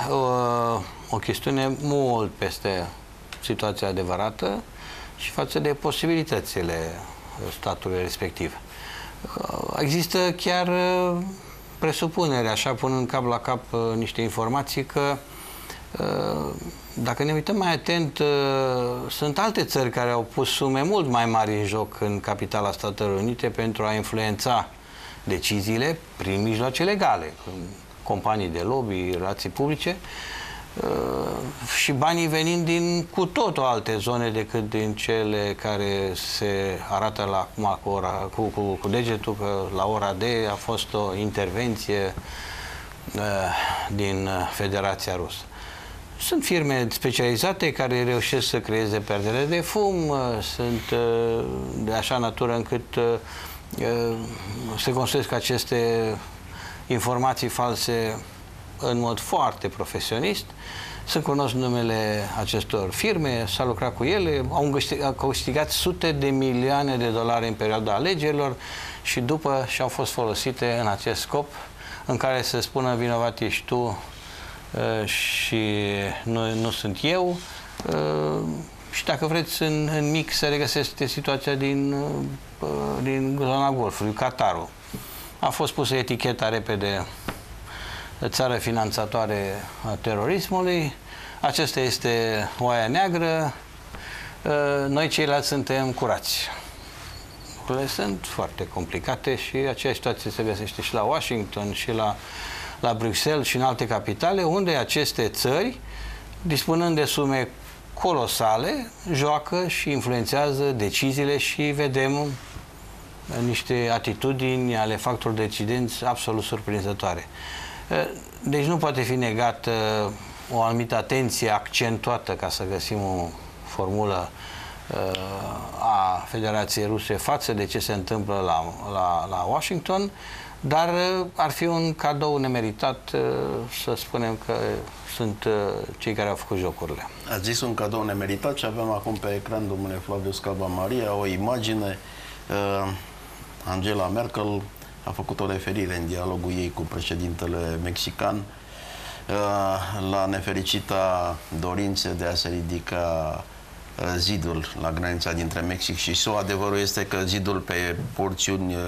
o, uh, o chestiune mult peste situația adevărată și față de posibilitățile statului respectiv. Uh, există chiar uh, presupunere, așa punând cap la cap niște informații că Uh, dacă ne uităm mai atent, uh, sunt alte țări care au pus sume mult mai mari în joc în capitala Statelor Unite pentru a influența deciziile prin mijloace legale, companii de lobby, relații publice, uh, și banii venind din cu totul alte zone decât din cele care se arată la acum cu, ora, cu, cu, cu degetul că la ora D a fost o intervenție uh, din Federația Rusă. Sunt firme specializate care reușesc să creeze perdere de fum, uh, sunt uh, de așa natură încât uh, se construiesc aceste informații false în mod foarte profesionist. Să cunosc numele acestor firme, s-a lucrat cu ele, au câștigat sute de milioane de dolari în perioada alegerilor și după și-au fost folosite în acest scop în care să spună vinovat ești tu Uh, și nu, nu sunt eu. Uh, și dacă vreți, în, în mic se regăsește situația din, uh, din zona Golfului, Qatarul. A fost pusă eticheta repede țară finanțatoare a terorismului. Acesta este oaia neagră. Noi ceilalți suntem curați. Lucrurile sunt foarte complicate și aceeași situație se găsește și la Washington și la la Bruxelles și în alte capitale, unde aceste țări, dispunând de sume colosale, joacă și influențează deciziile și vedem niște atitudini ale factorilor decidenți absolut surprinzătoare. Deci nu poate fi negat o anumită atenție accentuată ca să găsim o formulă a Federației Ruse față de ce se întâmplă la, la, la Washington, dar uh, ar fi un cadou nemeritat uh, să spunem că sunt uh, cei care au făcut jocurile. Ați zis un cadou nemeritat și avem acum pe ecran, domnule Flavius Calva Maria, o imagine. Angela Merkel a făcut o referire în dialogul ei cu președintele mexican la nefericita dorință de a se ridica Uh, zidul la granița dintre Mexic și SUA. Adevărul este că zidul pe porțiuni uh,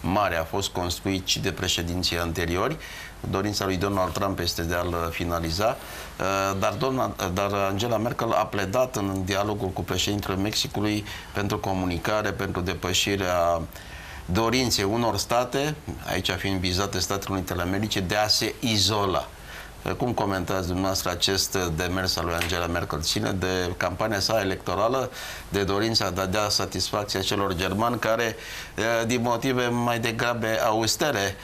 mari a fost construit și de președinții anteriori. Dorința lui Donald Trump este de a-l finaliza, uh, dar, Donald, dar Angela Merkel a pledat în dialogul cu președintele Mexicului pentru comunicare, pentru depășirea dorinței unor state, aici fiind vizate Statele Unite ale Americii, de a se izola. Cum comentați dumneavoastră acest demers al lui Angela Merkel? Ține de campania sa electorală, de dorința de a da satisfacția celor germani care, din motive mai degrabă austere,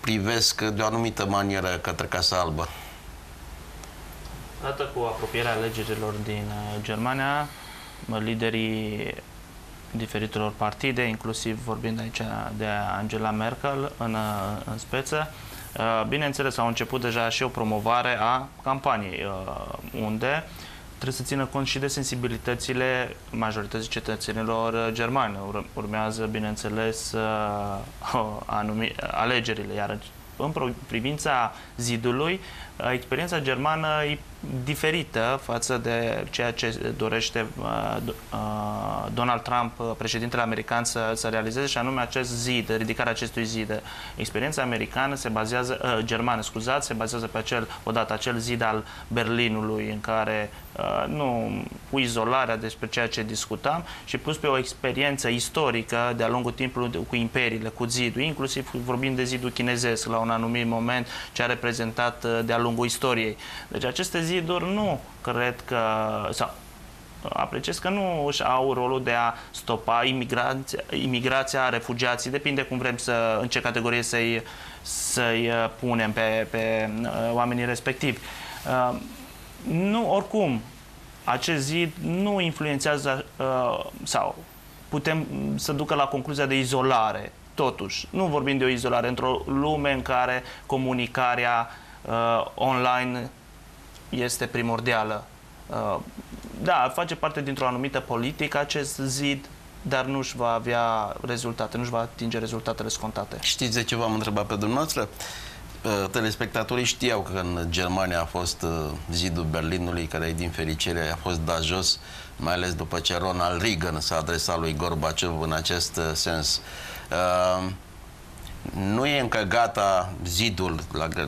privesc de o anumită manieră către Casa Albă. Dată cu apropierea alegerilor din Germania, liderii diferitelor partide, inclusiv vorbind aici de Angela Merkel în, în speță, Uh, bineînțeles, au început deja și o promovare a campaniei, uh, unde trebuie să țină cont și de sensibilitățile majorității cetățenilor germani. Urmează, bineînțeles, uh, anumi, alegerile, iar în privința zidului, experiența germană îi diferită față de ceea ce dorește uh, uh, Donald Trump, uh, președintele american, să, să realizeze, și anume acest zid, ridicarea acestui zid. Experiența americană se bazează, uh, germană, scuzați, se bazează pe acel, odată, acel zid al Berlinului, în care Uh, nu cu izolarea despre ceea ce discutam și plus pe o experiență istorică de-a lungul timpului cu imperiile, cu zidul, inclusiv vorbind de zidul chinezesc la un anumit moment ce a reprezentat uh, de-a lungul istoriei. Deci aceste ziduri nu cred că sau apreciez că nu își au rolul de a stopa imigrația, imigrația refugiații, depinde cum vrem să, în ce categorie să-i, să-i uh, punem pe, pe oamenii respectivi nu, oricum, acest zid nu influențează uh, sau putem să ducă la concluzia de izolare. Totuși, nu vorbim de o izolare într-o lume în care comunicarea uh, online este primordială. Uh, da, face parte dintr-o anumită politică acest zid, dar nu își va avea rezultate, nu își va atinge rezultatele scontate. Știți de ce v-am întrebat pe dumneavoastră? Uh, telespectatorii știau că în Germania a fost uh, zidul Berlinului, care din fericire a fost dat jos, mai ales după ce Ronald Reagan s-a adresat lui Gorbachev în acest uh, sens. Nu e încă gata zidul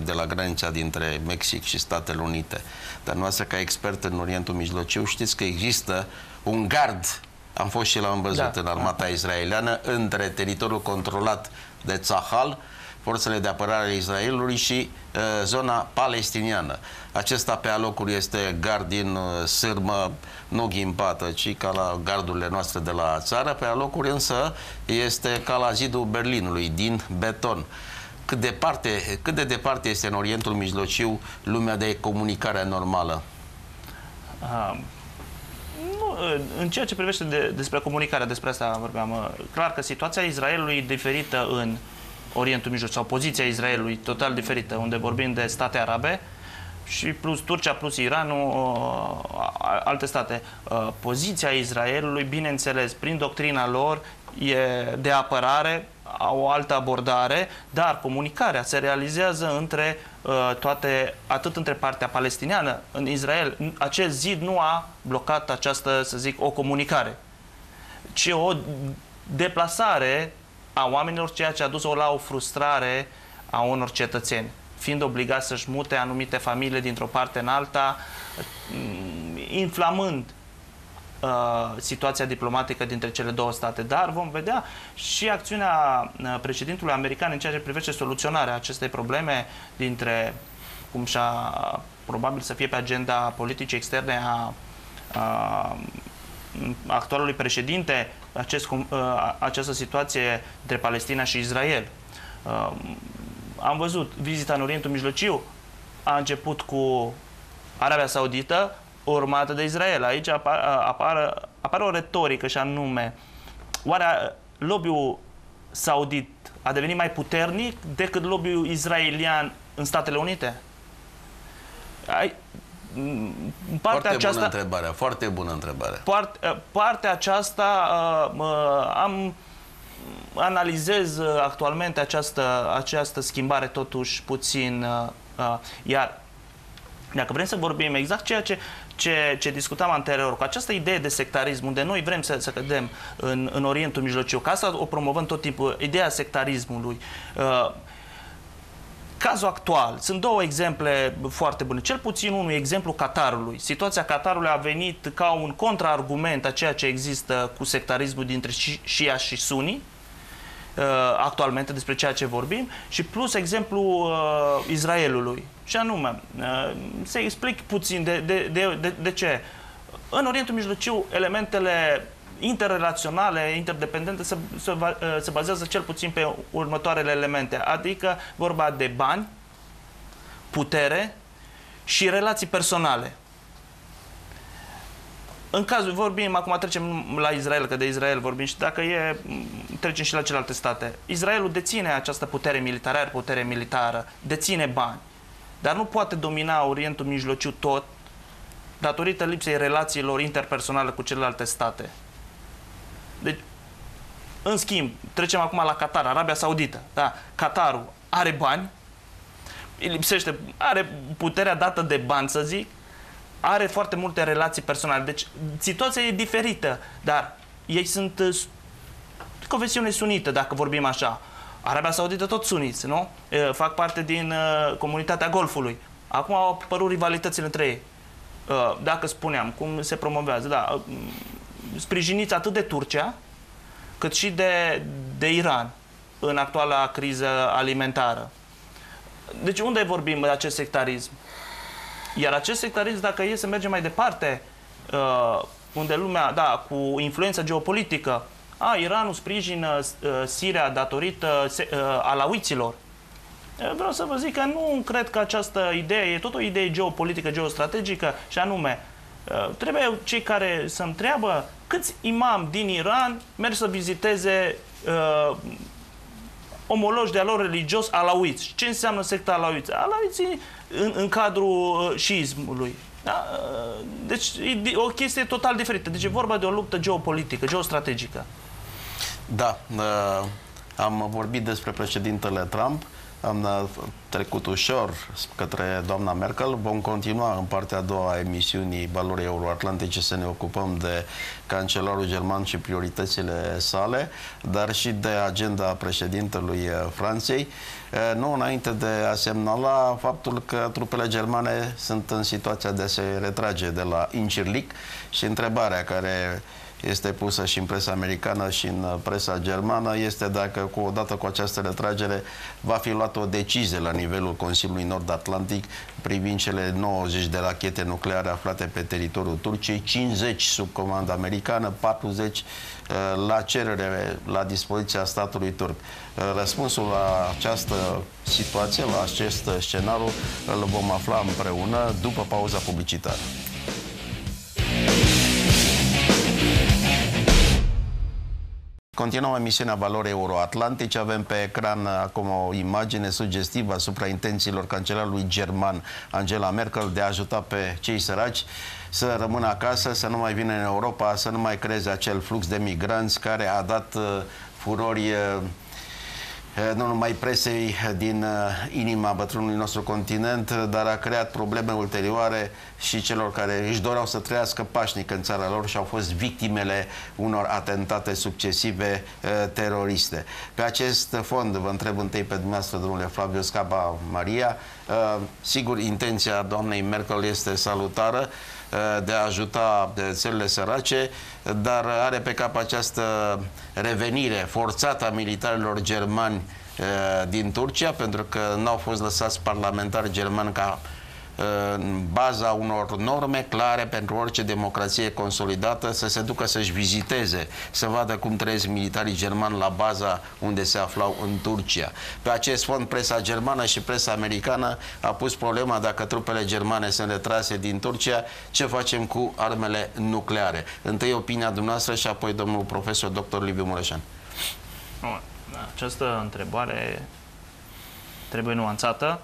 de la granița dintre Mexic și Statele Unite, dar noastră ca expert în Orientul Mijlociu știți că există un gard am fost și l-am văzut da. în armata israeliană între teritoriul controlat de Tzahal forțele de apărare ale Israelului și uh, zona palestiniană. Acesta pe alocuri este gard din uh, sârmă, nu ghimpată, ci ca la gardurile noastre de la țară. Pe alocuri însă este ca la zidul Berlinului, din beton. Cât, departe, cât de departe este în Orientul Mijlociu lumea de comunicare normală? Uh, nu, în ceea ce privește de, despre comunicarea, despre asta vorbeam, uh, clar că situația Israelului e diferită în Orientul Mijlociu sau poziția Israelului total diferită, unde vorbim de state arabe și plus Turcia, plus Iranul, uh, alte state. Uh, poziția Israelului, bineînțeles, prin doctrina lor, e de apărare, au o altă abordare, dar comunicarea se realizează între uh, toate, atât între partea palestiniană, în Israel. Acest zid nu a blocat această, să zic, o comunicare, ci o deplasare a oamenilor, ceea ce a dus-o la o frustrare a unor cetățeni, fiind obligați să-și mute anumite familii dintr-o parte în alta, mm, inflamând uh, situația diplomatică dintre cele două state. Dar vom vedea și acțiunea uh, președintului american în ceea ce privește soluționarea acestei probleme dintre, cum și-a probabil să fie pe agenda politicii externe a, a actualului președinte acest, uh, această situație între Palestina și Israel. Uh, am văzut vizita în Orientul Mijlociu, a început cu Arabia Saudită, urmată de Israel. Aici apar, apar, apare o retorică și anume, oare lobby-ul saudit a devenit mai puternic decât lobby-ul israelian în Statele Unite? Ai, partea foarte aceasta, bună întrebare, foarte bună întrebare. Part, uh, partea aceasta uh, uh, am analizez uh, actualmente această, această schimbare totuși puțin uh, uh, iar dacă vrem să vorbim exact ceea ce, ce, ce discutam anterior, cu această idee de sectarism, unde noi vrem să, să cădem în, în Orientul Mijlociu, ca asta o promovăm tot timpul, ideea sectarismului, uh, Cazul actual, sunt două exemple foarte bune. Cel puțin unul exemplu Qatarului. Situația Qatarului a venit ca un contraargument a ceea ce există cu sectarismul dintre Shia și Sunni, uh, actualmente despre ceea ce vorbim, și plus exemplu uh, Israelului. Și anume, uh, să explic puțin de, de, de, de, de ce. În Orientul Mijlociu, elementele interrelaționale, interdependente, se, se, se bazează cel puțin pe următoarele elemente, adică vorba de bani, putere și relații personale. În cazul, vorbim, acum trecem la Israel, că de Israel vorbim și dacă e, trecem și la celelalte state. Israelul deține această putere militară, are putere militară, deține bani, dar nu poate domina Orientul Mijlociu tot datorită lipsei relațiilor interpersonale cu celelalte state. Deci, în schimb, trecem acum la Qatar, Arabia Saudită. Da? Qatarul are bani, îi lipsește, are puterea dată de bani, să zic, are foarte multe relații personale. Deci situația e diferită, dar ei sunt uh, confesiune sunită, dacă vorbim așa. Arabia Saudită tot suniți, nu? Uh, fac parte din uh, comunitatea Golfului. Acum au apărut rivalitățile între ei. Uh, dacă spuneam cum se promovează, da, uh, sprijiniți atât de Turcia, cât și de, de Iran în actuala criză alimentară. Deci unde vorbim de acest sectarism? Iar acest sectarism, dacă e să mergem mai departe, uh, unde lumea, da, cu influența geopolitică, a, Iranul sprijină uh, Siria datorită uh, alauiților. Vreau să vă zic că nu cred că această idee e tot o idee geopolitică, geostrategică și anume, uh, trebuie cei care să întreabă câți imam din Iran merg să viziteze uh, omologi de-a lor religios alauiți. Ce înseamnă secta alauiți? Alauiții în, în cadrul uh, șiismului. Da? Uh, deci e o chestie total diferită. Deci e vorba de o luptă geopolitică, geostrategică. Da, uh, am vorbit despre președintele Trump. Am trecut ușor către doamna Merkel. Vom continua în partea a doua a emisiunii Valorii Euroatlantice să ne ocupăm de cancelarul german și prioritățile sale, dar și de agenda președintelui Franței. Nu înainte de a semnala faptul că trupele germane sunt în situația de a se retrage de la Incirlic și întrebarea care este pusă și în presa americană și în uh, presa germană este dacă cu odată cu această retragere va fi luată o decizie la nivelul Consiliului Nord-Atlantic privind cele 90 de rachete nucleare aflate pe teritoriul Turciei, 50 sub comandă americană, 40 uh, la cerere la dispoziția statului turc. Uh, răspunsul la această situație, la acest scenariu, îl vom afla împreună după pauza publicitară. Continuăm emisiunea Valori Euroatlantice. Avem pe ecran acum o imagine sugestivă asupra intențiilor cancelarului german Angela Merkel de a ajuta pe cei săraci să rămână acasă, să nu mai vină în Europa, să nu mai creeze acel flux de migranți care a dat uh, furori uh, Eh, nu numai presei din eh, inima bătrânului nostru continent, dar a creat probleme ulterioare și celor care își doreau să trăiască pașnic în țara lor și au fost victimele unor atentate succesive eh, teroriste. Pe acest fond vă întreb întâi pe dumneavoastră, domnule Flaviu Scaba Maria, sigur, intenția doamnei Merkel este salutară, de a ajuta țările sărace, dar are pe cap această revenire forțată a militarilor germani din Turcia, pentru că n-au fost lăsați parlamentari germani ca în baza unor norme clare pentru orice democrație consolidată să se ducă să-și viziteze, să vadă cum trăiesc militarii germani la baza unde se aflau în Turcia. Pe acest fond, presa germană și presa americană a pus problema dacă trupele germane sunt retrase din Turcia, ce facem cu armele nucleare. Întâi opinia dumneavoastră și apoi domnul profesor dr. Liviu Mureșan. Această întrebare trebuie nuanțată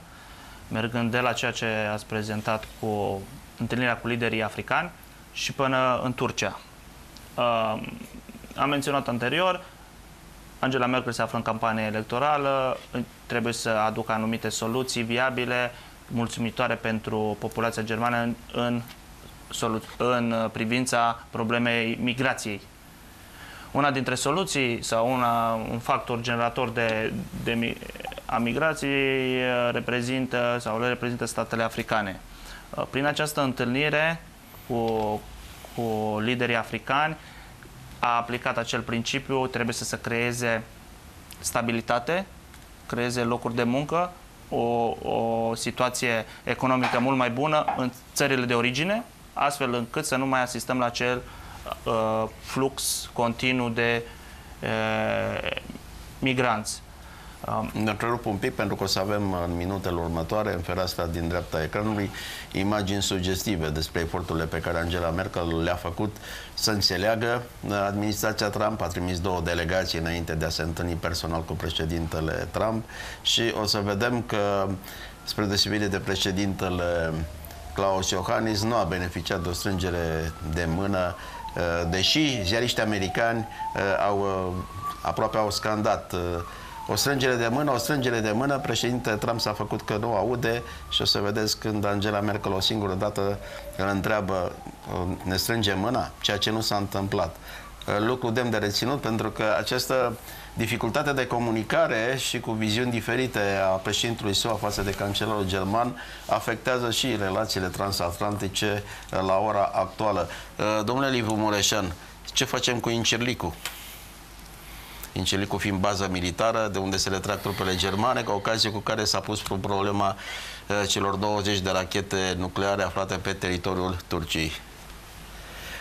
mergând de la ceea ce ați prezentat cu întâlnirea cu liderii africani și până în Turcia. Uh, am menționat anterior, Angela Merkel se află în campanie electorală, trebuie să aducă anumite soluții viabile, mulțumitoare pentru populația germană în, în, în privința problemei migrației. Una dintre soluții sau una, un factor generator de, de a migrației uh, reprezintă sau le reprezintă statele africane. Uh, prin această întâlnire cu, cu liderii africani a aplicat acel principiu, trebuie să se creeze stabilitate, creeze locuri de muncă, o, o situație economică mult mai bună în țările de origine, astfel încât să nu mai asistăm la acel uh, flux continuu de uh, migranți. Ne întrerup un pic pentru că o să avem în minutele următoare, în fereastra din dreapta ecranului, imagini sugestive despre eforturile pe care Angela Merkel le-a făcut să înțeleagă. Administrația Trump a trimis două delegații înainte de a se întâlni personal cu președintele Trump și o să vedem că, spre deosebire de președintele Klaus Iohannis, nu a beneficiat de o strângere de mână, deși ziariștii americani au, aproape au scandat O strângere de mână, o strângere de mână, președinte Trump s-a făcut că nu aude și o să vedeți când Angela Merkel o singură dată îl întreabă ne strânge mâna, ceea ce nu s-a întâmplat. Lucru demn de reținut pentru că această dificultate de comunicare și cu viziuni diferite a președintelui SUA față de cancelarul german afectează și relațiile transatlantice la ora actuală. Domnule Liviu Mureșan, ce facem cu Incirlicu? Incirlicu fiind bază militară, de unde se retrag trupele germane, ca ocazie cu care s-a pus problema uh, celor 20 de rachete nucleare aflate pe teritoriul Turciei.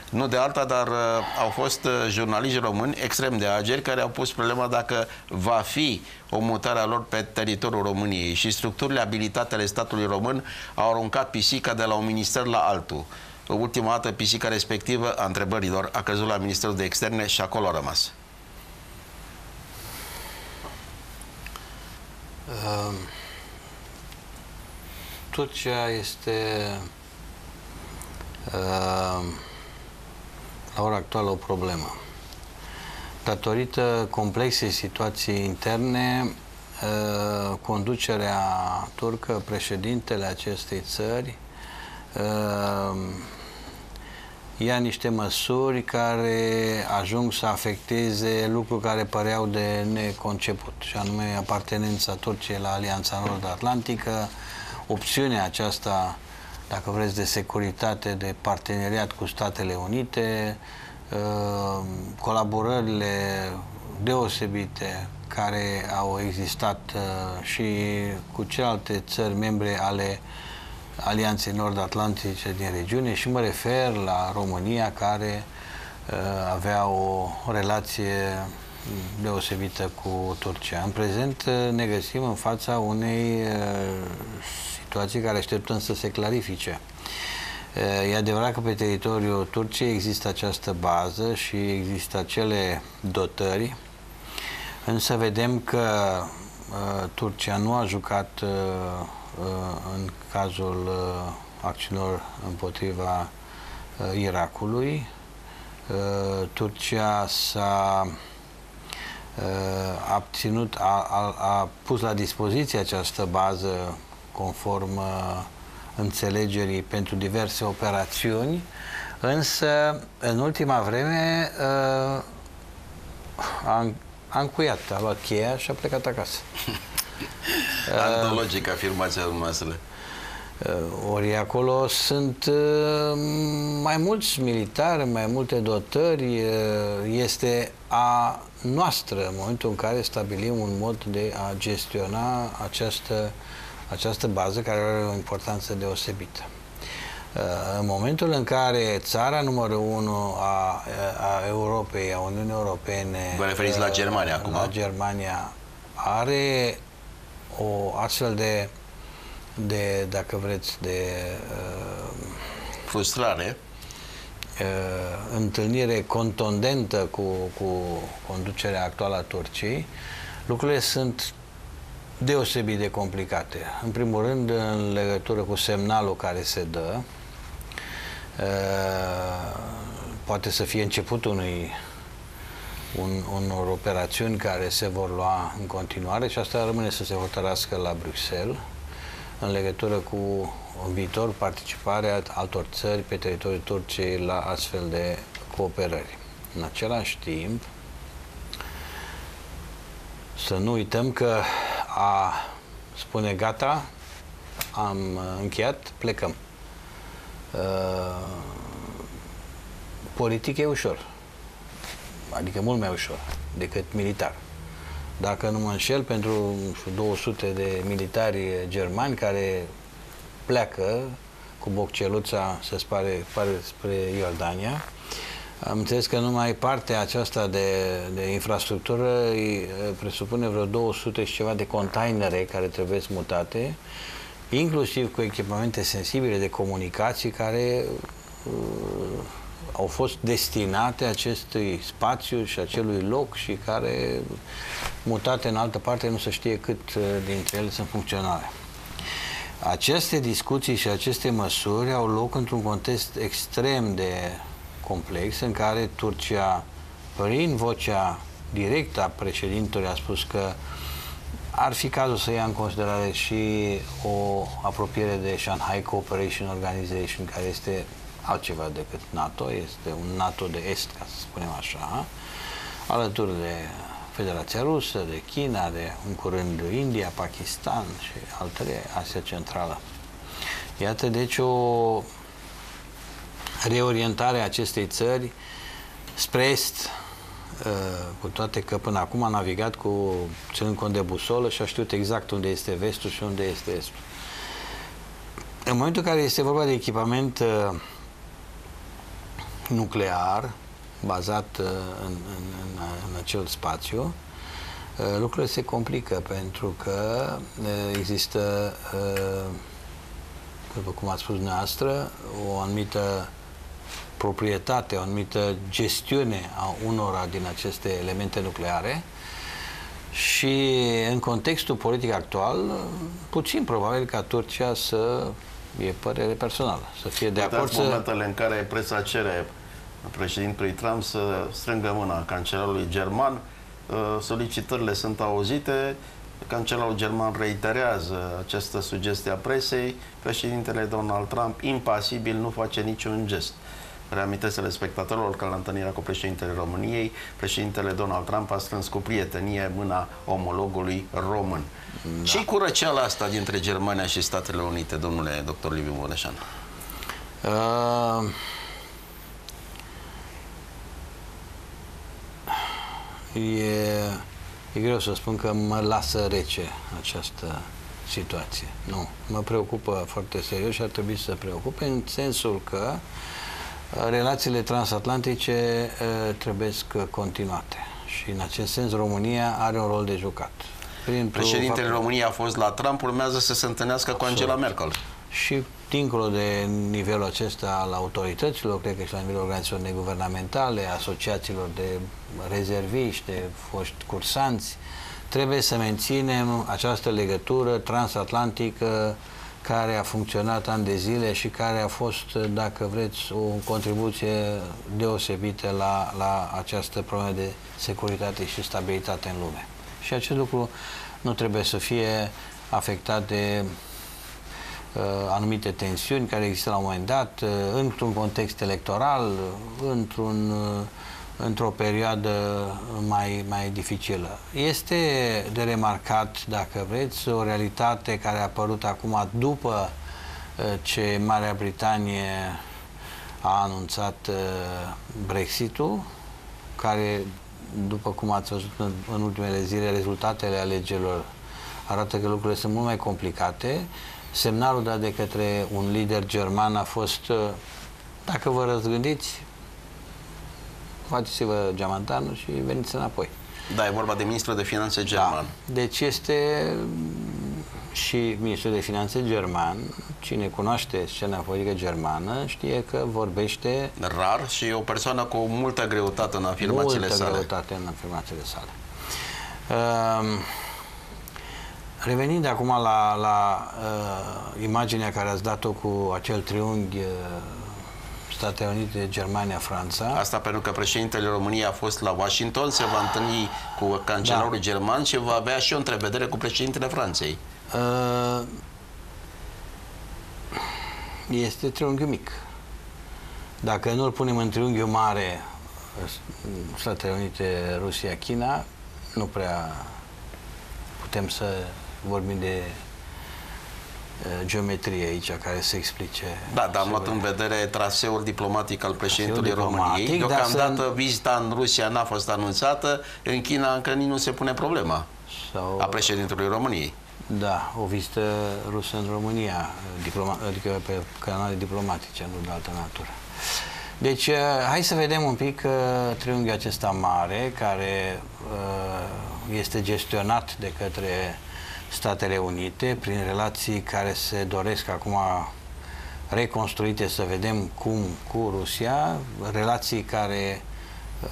Nu de alta, dar uh, au fost uh, jurnaliști români extrem de ageri care au pus problema dacă va fi o mutare a lor pe teritoriul României și structurile abilitate ale statului român au aruncat pisica de la un minister la altul. Ultima dată pisica respectivă a întrebărilor a căzut la Ministerul de Externe și acolo a rămas. Uh, Turcia este uh, la ora actuală o problemă. Datorită complexei situații interne, uh, conducerea turcă, președintele acestei țări, uh, ia niște măsuri care ajung să afecteze lucruri care păreau de neconceput, și anume apartenența Turciei la Alianța Nord-Atlantică, opțiunea aceasta, dacă vreți, de securitate, de parteneriat cu Statele Unite, uh, colaborările deosebite care au existat uh, și cu celelalte țări membre ale Alianței Nord-Atlantice din regiune și mă refer la România care uh, avea o relație deosebită cu Turcia. În prezent uh, ne găsim în fața unei uh, situații care așteptăm să se clarifice. Uh, e adevărat că pe teritoriul Turciei există această bază și există acele dotări, însă vedem că uh, Turcia nu a jucat uh, Uh, în cazul uh, acțiunilor împotriva uh, Irakului. Turcia s-a abținut, a, a, a pus la dispoziție această bază conform înțelegerii pentru diverse operațiuni, însă în ultima vreme a, a încuiat, a luat cheia și a plecat acasă. Antologic afirmația dumneavoastră. Uh, ori acolo sunt uh, mai mulți militari, mai multe dotări. Uh, este a noastră în momentul în care stabilim un mod de a gestiona această, această bază care are o importanță deosebită. În momentul în care țara numărul unu a, a Europei, a Uniunii Europene... Vă referiți la Germania acum? La Germania are o astfel de, de dacă vreți, de uh, frustrare, uh, întâlnire contondentă cu, cu conducerea actuală a Turciei, lucrurile sunt deosebit de complicate. În primul rând, în legătură cu semnalul care se dă, uh, poate să fie începutul unui un, unor operațiuni care se vor lua în continuare și asta rămâne să se hotărască la Bruxelles în legătură cu în viitor participarea altor țări pe teritoriul Turciei la astfel de cooperări. În același timp, să nu uităm că a spune gata, am încheiat, plecăm. Uh, politic e ușor adică mult mai ușor decât militar. Dacă nu mă înșel, pentru 200 de militari germani care pleacă cu bocceluța, să spare, pare spre Iordania, am înțeles că numai partea aceasta de, de infrastructură presupune vreo 200 și ceva de containere care trebuie mutate, inclusiv cu echipamente sensibile de comunicații care uh, au fost destinate acestui spațiu și acelui loc și care, mutate în altă parte, nu se știe cât uh, dintre ele sunt funcționale. Aceste discuții și aceste măsuri au loc într-un context extrem de complex în care Turcia, prin vocea directă a președintelui, a spus că ar fi cazul să ia în considerare și o apropiere de Shanghai Cooperation Organization, care este altceva decât NATO, este un NATO de Est, ca să spunem așa, alături de Federația Rusă, de China, de în curând India, Pakistan și altele, Asia Centrală. Iată, deci, o reorientare a acestei țări spre Est, Uh, cu toate că până acum a navigat cu ținând cont de busolă și a știut exact unde este vestul și unde este estul. În momentul în care este vorba de echipament uh, nuclear, bazat uh, în, în, în, în acel spațiu, lucrurile se complică pentru că există, după cum ați spus dumneavoastră, o anumită proprietate, o anumită gestiune a unora din aceste elemente nucleare și în contextul politic actual, puțin probabil ca Turcia să, e părere personală, să fie de acord să... momentele în care presa cere președintului Trump să strângă mâna cancelarului german, uh, solicitările sunt auzite, cancelarul german reiterează această sugestie a presei, președintele Donald Trump, impasibil, nu face niciun gest. Reamintesc telespectatorilor că la întâlnirea cu președintele României, președintele Donald Trump a strâns cu prietenie mâna omologului român. Da. Ce cu răceala asta dintre Germania și Statele Unite, domnule dr. Liviu Mureșan? Uh... E, e greu să spun că mă lasă rece această situație. Nu, mă preocupă foarte serios și ar trebui să preocupe în sensul că uh, relațiile transatlantice trebuie continuate. Și în acest sens România are un rol de jucat. Prin Președintele faptul... României a fost la Trump, urmează să se întâlnească Absolut. cu Angela Merkel. Și dincolo de nivelul acesta al autorităților, cred că și la nivelul organizațiilor neguvernamentale, asociațiilor de rezerviști, de foști cursanți, trebuie să menținem această legătură transatlantică care a funcționat ani de zile și care a fost, dacă vreți, o contribuție deosebită la, la această problemă de securitate și stabilitate în lume. Și acest lucru nu trebuie să fie afectat de uh, anumite tensiuni care există la un moment dat, uh, într-un context electoral, într-un uh, într-o perioadă mai, mai dificilă. Este de remarcat, dacă vreți, o realitate care a apărut acum după uh, ce Marea Britanie a anunțat uh, Brexitul, care, după cum ați văzut în, în ultimele zile, rezultatele alegerilor arată că lucrurile sunt mult mai complicate. Semnalul dat de către un lider german a fost, uh, dacă vă răzgândiți, faceți-vă geamantanul și veniți înapoi. Da, e vorba de ministrul de finanțe german. Da. Deci este și ministrul de finanțe german, cine cunoaște scena politică germană, știe că vorbește... Rar și o persoană cu multă greutate în afirmațiile multă sale. Multă greutate în afirmațiile sale. Uh, revenind acum la, la uh, imaginea care ați dat-o cu acel triunghi uh, Statele Unite, Germania, Franța. Asta pentru că președintele României a fost la Washington, se va întâlni cu cancelarul da. german și va avea și o întrevedere cu președintele Franței. Uh, este triunghiul mic. Dacă nu îl punem în triunghiul mare, Statele Unite, Rusia, China, nu prea putem să vorbim de Uh, geometrie aici care să explice. Da, dar am luat în vedere traseul diplomatic al președintelui României. Deocamdată să... vizita în Rusia n-a fost anunțată, în China încă nici nu se pune problema Sau... a președintelui României. Da, o vizită rusă în România, diploma, adică pe canale diplomatice, nu de altă natură. Deci, uh, hai să vedem un pic uh, triunghiul acesta mare, care uh, este gestionat de către Statele Unite, prin relații care se doresc acum reconstruite, să vedem cum cu Rusia, relații care uh,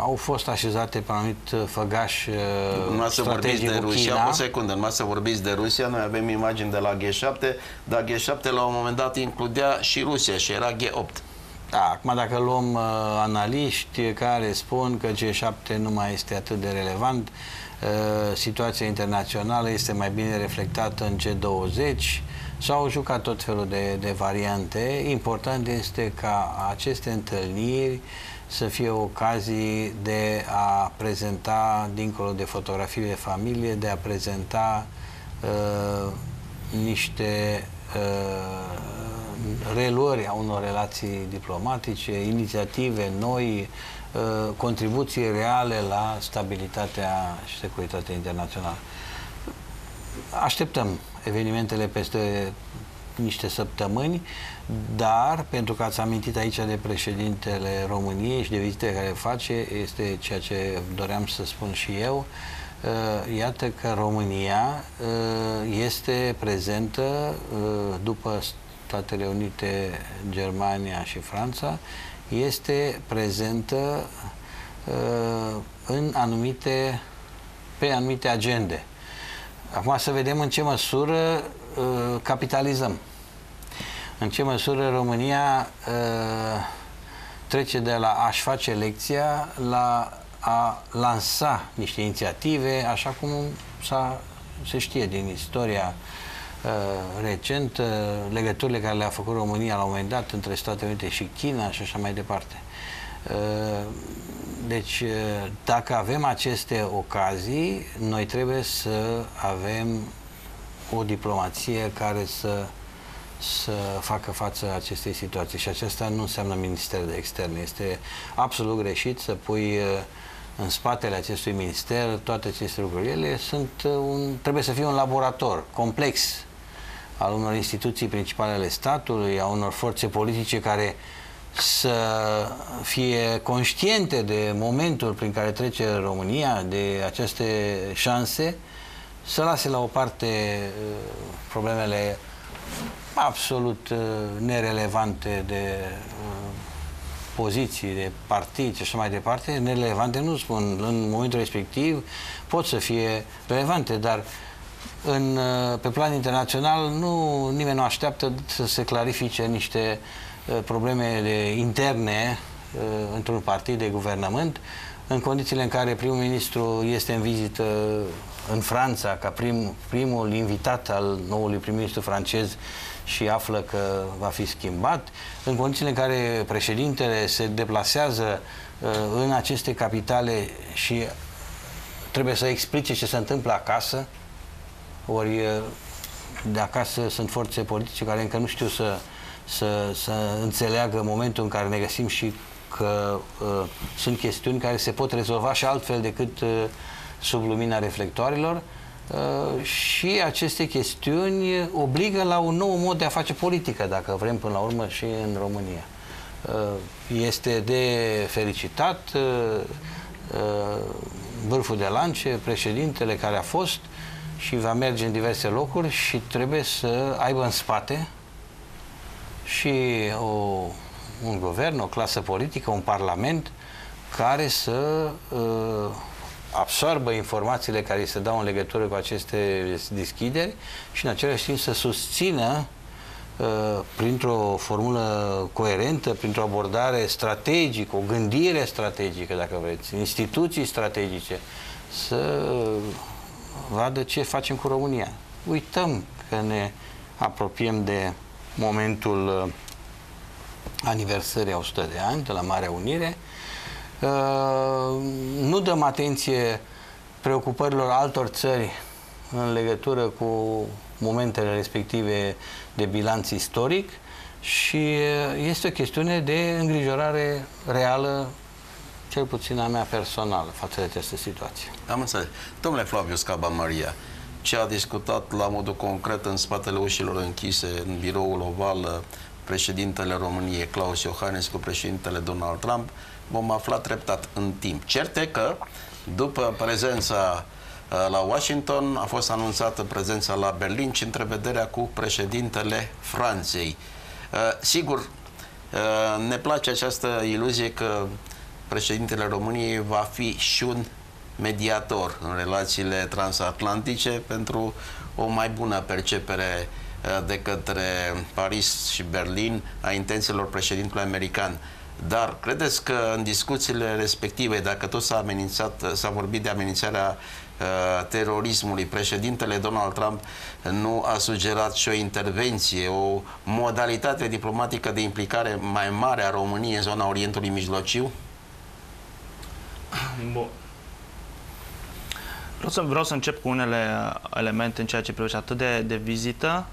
au fost așezate pe anumit făgaș uh, Nu să vorbiți de Rusia, China. o secundă, nu să vorbiți de Rusia, noi avem imagini de la G7, dar G7 la un moment dat includea și Rusia și era G8. Da, acum dacă luăm uh, analiști care spun că G7 nu mai este atât de relevant, situația internațională este mai bine reflectată în G20, S-au jucat tot felul de, de variante. Important este ca aceste întâlniri să fie ocazii de a prezenta, dincolo de fotografii de familie, de a prezenta uh, niște uh, reluări a unor relații diplomatice, inițiative noi, uh, contribuții reale la stabilitatea și securitatea internațională. Așteptăm evenimentele peste niște săptămâni, dar pentru că ați amintit aici de președintele României și de vizitele care face, este ceea ce doream să spun și eu, uh, iată că România uh, este prezentă uh, după Statele Unite, Germania și Franța, este prezentă în anumite, pe anumite agende. Acum să vedem în ce măsură uh, capitalizăm. În ce măsură România uh, trece de la a-și face lecția la a lansa niște inițiative, așa cum s-a, se știe din istoria uh, recent, uh, legăturile care le-a făcut România la un moment dat între Statele Unite și China și așa mai departe. Uh, deci, dacă avem aceste ocazii, noi trebuie să avem o diplomație care să, să facă față acestei situații. Și acesta nu înseamnă Ministerul de Externe. Este absolut greșit să pui în spatele acestui minister toate aceste lucruri. Ele sunt un, trebuie să fie un laborator complex al unor instituții principale ale statului, a unor forțe politice care să fie conștiente de momentul prin care trece România, de aceste șanse, să lase la o parte uh, problemele absolut uh, nerelevante de uh, poziții, de partid și așa mai departe, nerelevante, nu spun, în momentul respectiv pot să fie relevante, dar în, pe plan internațional nu, nimeni nu așteaptă să se clarifice niște Uh, probleme interne uh, într-un partid de guvernământ, în condițiile în care primul ministru este în vizită în Franța ca prim, primul invitat al noului prim-ministru francez și află că va fi schimbat, în condițiile în care președintele se deplasează uh, în aceste capitale și trebuie să explice ce se întâmplă acasă, ori de acasă sunt forțe politice care încă nu știu să să, să înțeleagă momentul în care ne găsim și că uh, sunt chestiuni care se pot rezolva și altfel decât uh, sub lumina reflectoarelor uh, și aceste chestiuni obligă la un nou mod de a face politică, dacă vrem până la urmă și în România. Uh, este de felicitat uh, uh, vârful de lance, președintele care a fost și va merge în diverse locuri și trebuie să aibă în spate și o, un guvern, o clasă politică, un parlament care să uh, absorbă informațiile care îi se dau în legătură cu aceste deschideri și în același timp să susțină uh, printr-o formulă coerentă, printr-o abordare strategică, o gândire strategică, dacă vreți, instituții strategice, să vadă ce facem cu România. Uităm că ne apropiem de momentul uh, aniversării a 100 de ani de la Marea Unire. Uh, nu dăm atenție preocupărilor altor țări în legătură cu momentele respective de bilanț istoric și uh, este o chestiune de îngrijorare reală cel puțin a mea personală față de această situație. Am înțeles. Domnule Flavius Scaba Maria, ce a discutat la modul concret în spatele ușilor închise în biroul oval președintele României Claus Iohannis cu președintele Donald Trump, vom afla treptat în timp. Certe că după prezența uh, la Washington a fost anunțată prezența la Berlin și întrevederea cu președintele Franței. Uh, sigur, uh, ne place această iluzie că președintele României va fi și un mediator în relațiile transatlantice pentru o mai bună percepere uh, de către Paris și Berlin a intențiilor președintelui american. Dar credeți că în discuțiile respective, dacă tot s-a amenințat, s-a vorbit de amenințarea uh, terorismului. Președintele Donald Trump nu a sugerat și o intervenție, o modalitate diplomatică de implicare mai mare a României în zona Orientului Mijlociu? Bun. Vreau să, vreau să încep cu unele elemente în ceea ce privește atât de, de vizită,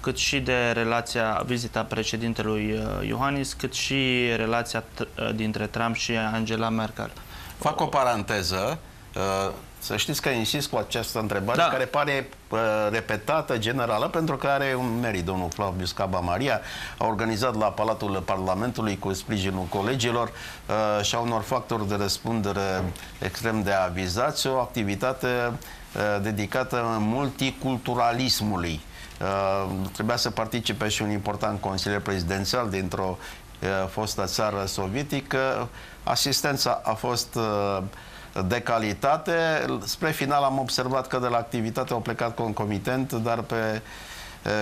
cât și de relația, vizita președintelui uh, Iohannis, cât și relația uh, dintre Trump și Angela Merkel. Fac o paranteză. Uh, să știți că insist cu această întrebare da. care pare uh, repetată, generală, pentru că are un merit. Domnul Flavius Caba Maria a organizat la Palatul Parlamentului cu sprijinul colegilor uh, și a unor factori de răspundere extrem de avizați, o activitate uh, dedicată multiculturalismului. Uh, trebuia să participe și un important consilier prezidențial dintr-o uh, fostă țară sovietică. Asistența a fost uh, de calitate. Spre final am observat că de la activitate au plecat concomitent, dar pe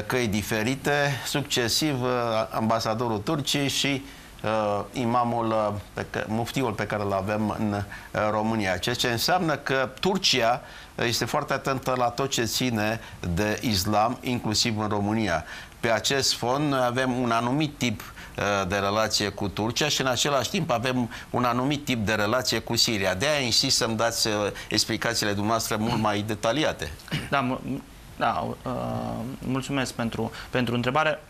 căi diferite. Succesiv, ambasadorul Turciei și uh, imamul, pe că, muftiul pe care îl avem în uh, România. Ceea ce înseamnă că Turcia este foarte atentă la tot ce ține de islam, inclusiv în România. Pe acest fond noi avem un anumit tip Uh, de relație cu Turcia și în același timp avem un anumit tip de relație cu Siria. De aia insist să-mi dați uh, explicațiile dumneavoastră mult mai detaliate. Da, da uh, mulțumesc pentru, pentru întrebare.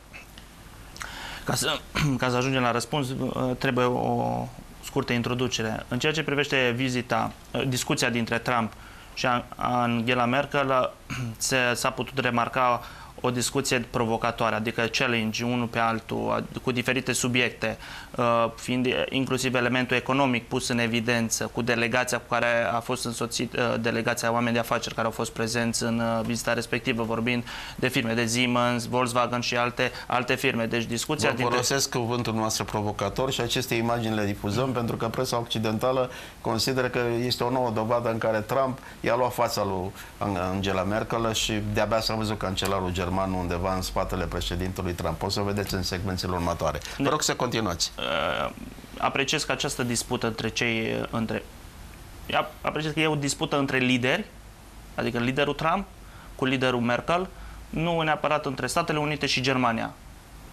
Ca să, ca să ajungem la răspuns, uh, trebuie o scurtă introducere. În ceea ce privește vizita, discuția dintre Trump și Angela Merkel, s-a putut remarca o discuție provocatoare, adică challenge unul pe altul, cu diferite subiecte, uh, fiind inclusiv elementul economic pus în evidență, cu delegația cu care a fost însoțit, uh, delegația oameni de afaceri care au fost prezenți în uh, vizita respectivă, vorbind de firme de Siemens, Volkswagen și alte, alte firme. Deci discuția Vă folosesc dintre... cuvântul noastră provocator și aceste imagini le difuzăm pentru că presa occidentală consideră că este o nouă dovadă în care Trump i-a luat fața lui Angela Merkel și de-abia s-a văzut cancelarul german german undeva în spatele președintelui Trump. O să vedeți în secvențele următoare. Vă rog să continuați. Uh, apreciez că această dispută între cei... Între, apreciez că e o dispută între lideri, adică liderul Trump cu liderul Merkel, nu neapărat între Statele Unite și Germania.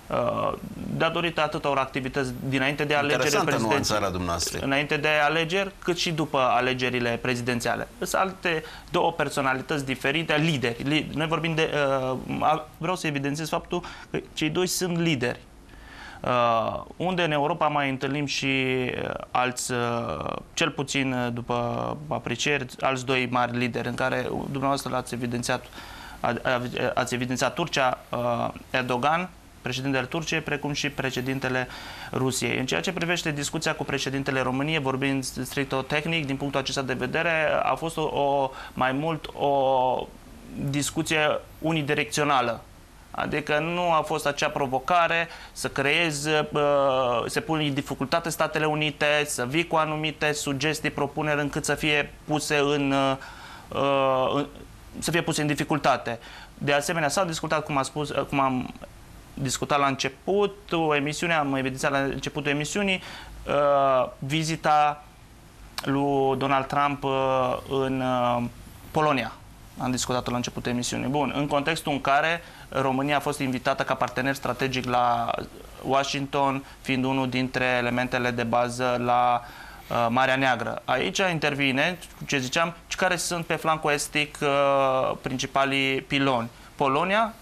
Uh, datorită atâtor activități dinainte de alegeri prezidențiale, înainte de alegeri, cât și după alegerile prezidențiale. Sunt alte două personalități diferite, lideri. Noi vorbim de... Uh, vreau să evidențiez faptul că cei doi sunt lideri. Uh, unde în Europa mai întâlnim și uh, alți, uh, cel puțin uh, după aprecieri, alți doi mari lideri în care dumneavoastră l-ați evidențiat, ați evidențiat Turcia, uh, Erdogan președintele Turciei, precum și președintele Rusiei. În ceea ce privește discuția cu președintele României, vorbind strict tehnic, din punctul acesta de vedere, a fost o, o mai mult o discuție unidirecțională. Adică nu a fost acea provocare să creezi, să pui în dificultate Statele Unite, să vii cu anumite sugestii, propuneri încât să fie puse în, să fie puse în dificultate. De asemenea, s-a discutat, cum, a spus, cum am discutat la început emisiunea, am evidențiat la începutul emisiunii, uh, vizita lui Donald Trump uh, în uh, Polonia. Am discutat la începutul emisiunii. Bun, în contextul în care România a fost invitată ca partener strategic la Washington, fiind unul dintre elementele de bază la uh, Marea Neagră. Aici intervine, ce ziceam, care sunt pe flancul estic uh, principalii piloni. Polonia,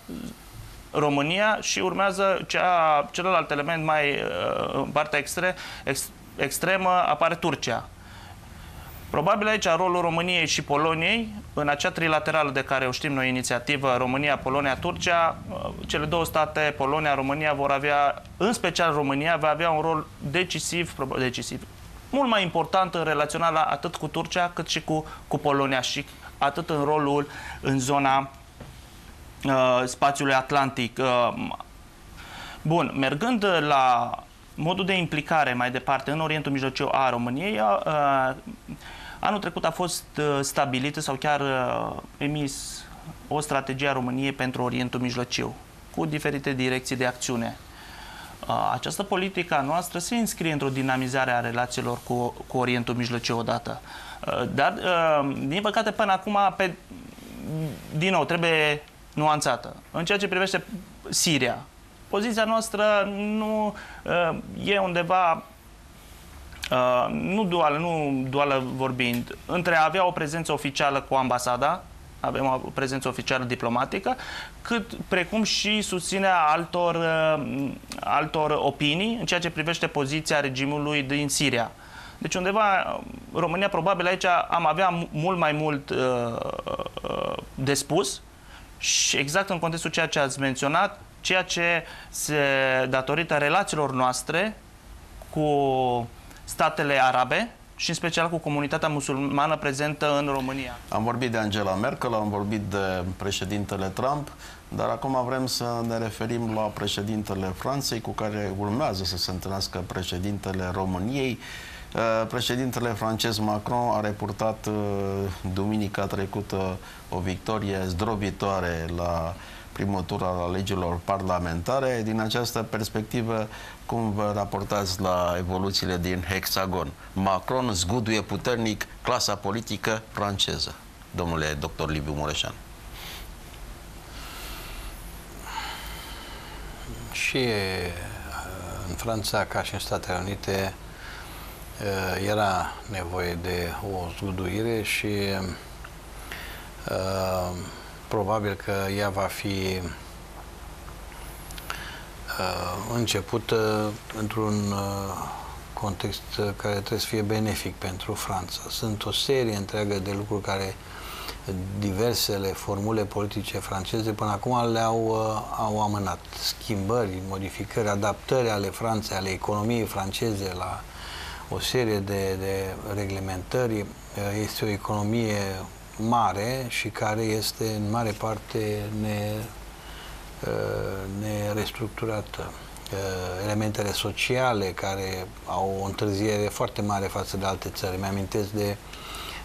România și urmează cea, celălalt element mai uh, în partea extre, ex, extremă apare Turcia. Probabil aici rolul României și Poloniei, în acea trilaterală de care o știm noi inițiativă, România, Polonia, Turcia, uh, cele două state, Polonia, România, vor avea, în special România, va avea un rol decisiv, decisiv mult mai important în relaționarea atât cu Turcia cât și cu, cu Polonia și atât în rolul în zona uh, spațiului atlantic. Uh, bun, mergând la modul de implicare mai departe în Orientul Mijlociu a României, uh, anul trecut a fost uh, stabilită sau chiar uh, emis o strategie a României pentru Orientul Mijlociu, cu diferite direcții de acțiune. Uh, această politică a noastră se înscrie într-o dinamizare a relațiilor cu, cu Orientul Mijlociu odată. Uh, dar, uh, din păcate, până acum, pe, din nou, trebuie nuanțată. În ceea ce privește Siria, poziția noastră nu uh, e undeva Uh, nu duală, nu duală vorbind, între a avea o prezență oficială cu ambasada, avem o prezență oficială diplomatică, cât precum și susținerea altor, uh, altor opinii în ceea ce privește poziția regimului din Siria. Deci undeva, România probabil aici am avea mult mai mult uh, uh, de spus și exact în contextul ceea ce ați menționat, ceea ce se datorită relațiilor noastre cu statele arabe și în special cu comunitatea musulmană prezentă în România. Am vorbit de Angela Merkel, am vorbit de președintele Trump, dar acum vrem să ne referim la președintele Franței, cu care urmează să se întâlnească președintele României. Uh, președintele francez Macron a reportat uh, duminica trecută o victorie zdrobitoare la primul tur al alegerilor parlamentare. Din această perspectivă, cum vă raportați la evoluțiile din hexagon? Macron zguduie puternic clasa politică franceză. Domnule doctor Liviu Mureșan. Și uh, în Franța, ca și în Statele Unite, uh, era nevoie de o zguduire și uh, probabil că ea va fi uh, începută într-un uh, context care trebuie să fie benefic pentru Franța. Sunt o serie întreagă de lucruri care diversele formule politice franceze până acum le-au uh, au amânat. Schimbări, modificări, adaptări ale Franței, ale economiei franceze la o serie de, de reglementări. Uh, este o economie mare și care este în mare parte ne, uh, nerestructurată. Uh, elementele sociale care au o întârziere foarte mare față de alte țări. Mi-amintesc de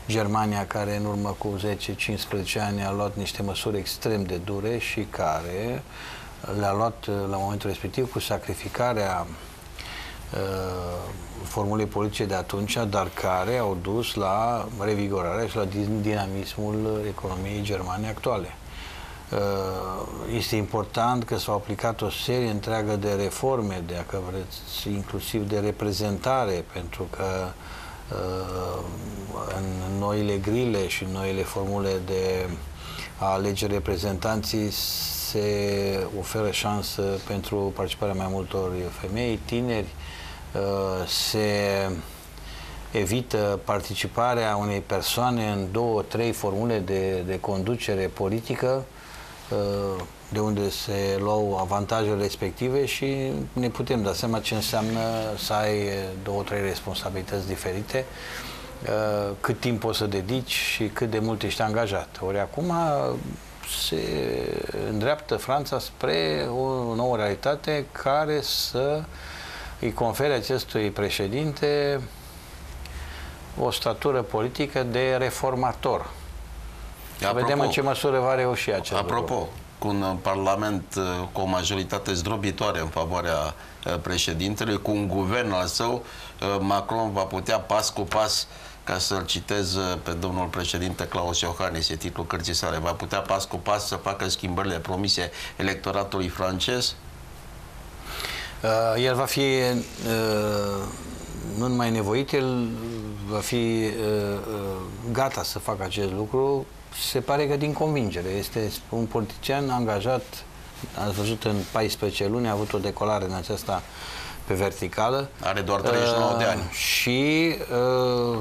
Germania care în urmă cu 10-15 ani a luat niște măsuri extrem de dure și care le-a luat uh, la momentul respectiv cu sacrificarea formulei politice de atunci, dar care au dus la revigorarea și la dinamismul economiei germane actuale. Uh, este important că s-au aplicat o serie întreagă de reforme, de, dacă vreți, inclusiv de reprezentare, pentru că uh, în noile grile și noile formule de a alege reprezentanții se oferă șansă pentru participarea mai multor femei, tineri, Uh, se evită participarea unei persoane în două, trei formule de, de conducere politică, uh, de unde se luau avantajele respective și ne putem da seama ce înseamnă să ai două, trei responsabilități diferite, uh, cât timp poți să dedici și cât de mult ești angajat. Ori acum se îndreaptă Franța spre o nouă realitate care să uh, îi confere acestui președinte o statură politică de reformator. Să apropo, vedem în ce măsură va reuși acest Apropo, lucru. cu un parlament uh, cu o majoritate zdrobitoare în favoarea uh, președintelui, cu un guvern al său, uh, Macron va putea pas cu pas ca să-l citez pe domnul președinte Claus Iohannis, e titlul cărții sale, va putea pas cu pas să facă schimbările promise electoratului francez? Uh, el va fi uh, nu numai nevoit, el va fi uh, gata să facă acest lucru. Se pare că din convingere. Este un politician angajat, ați văzut în 14 luni, a avut o decolare în aceasta pe verticală. Are doar 39 uh, de ani. Și uh,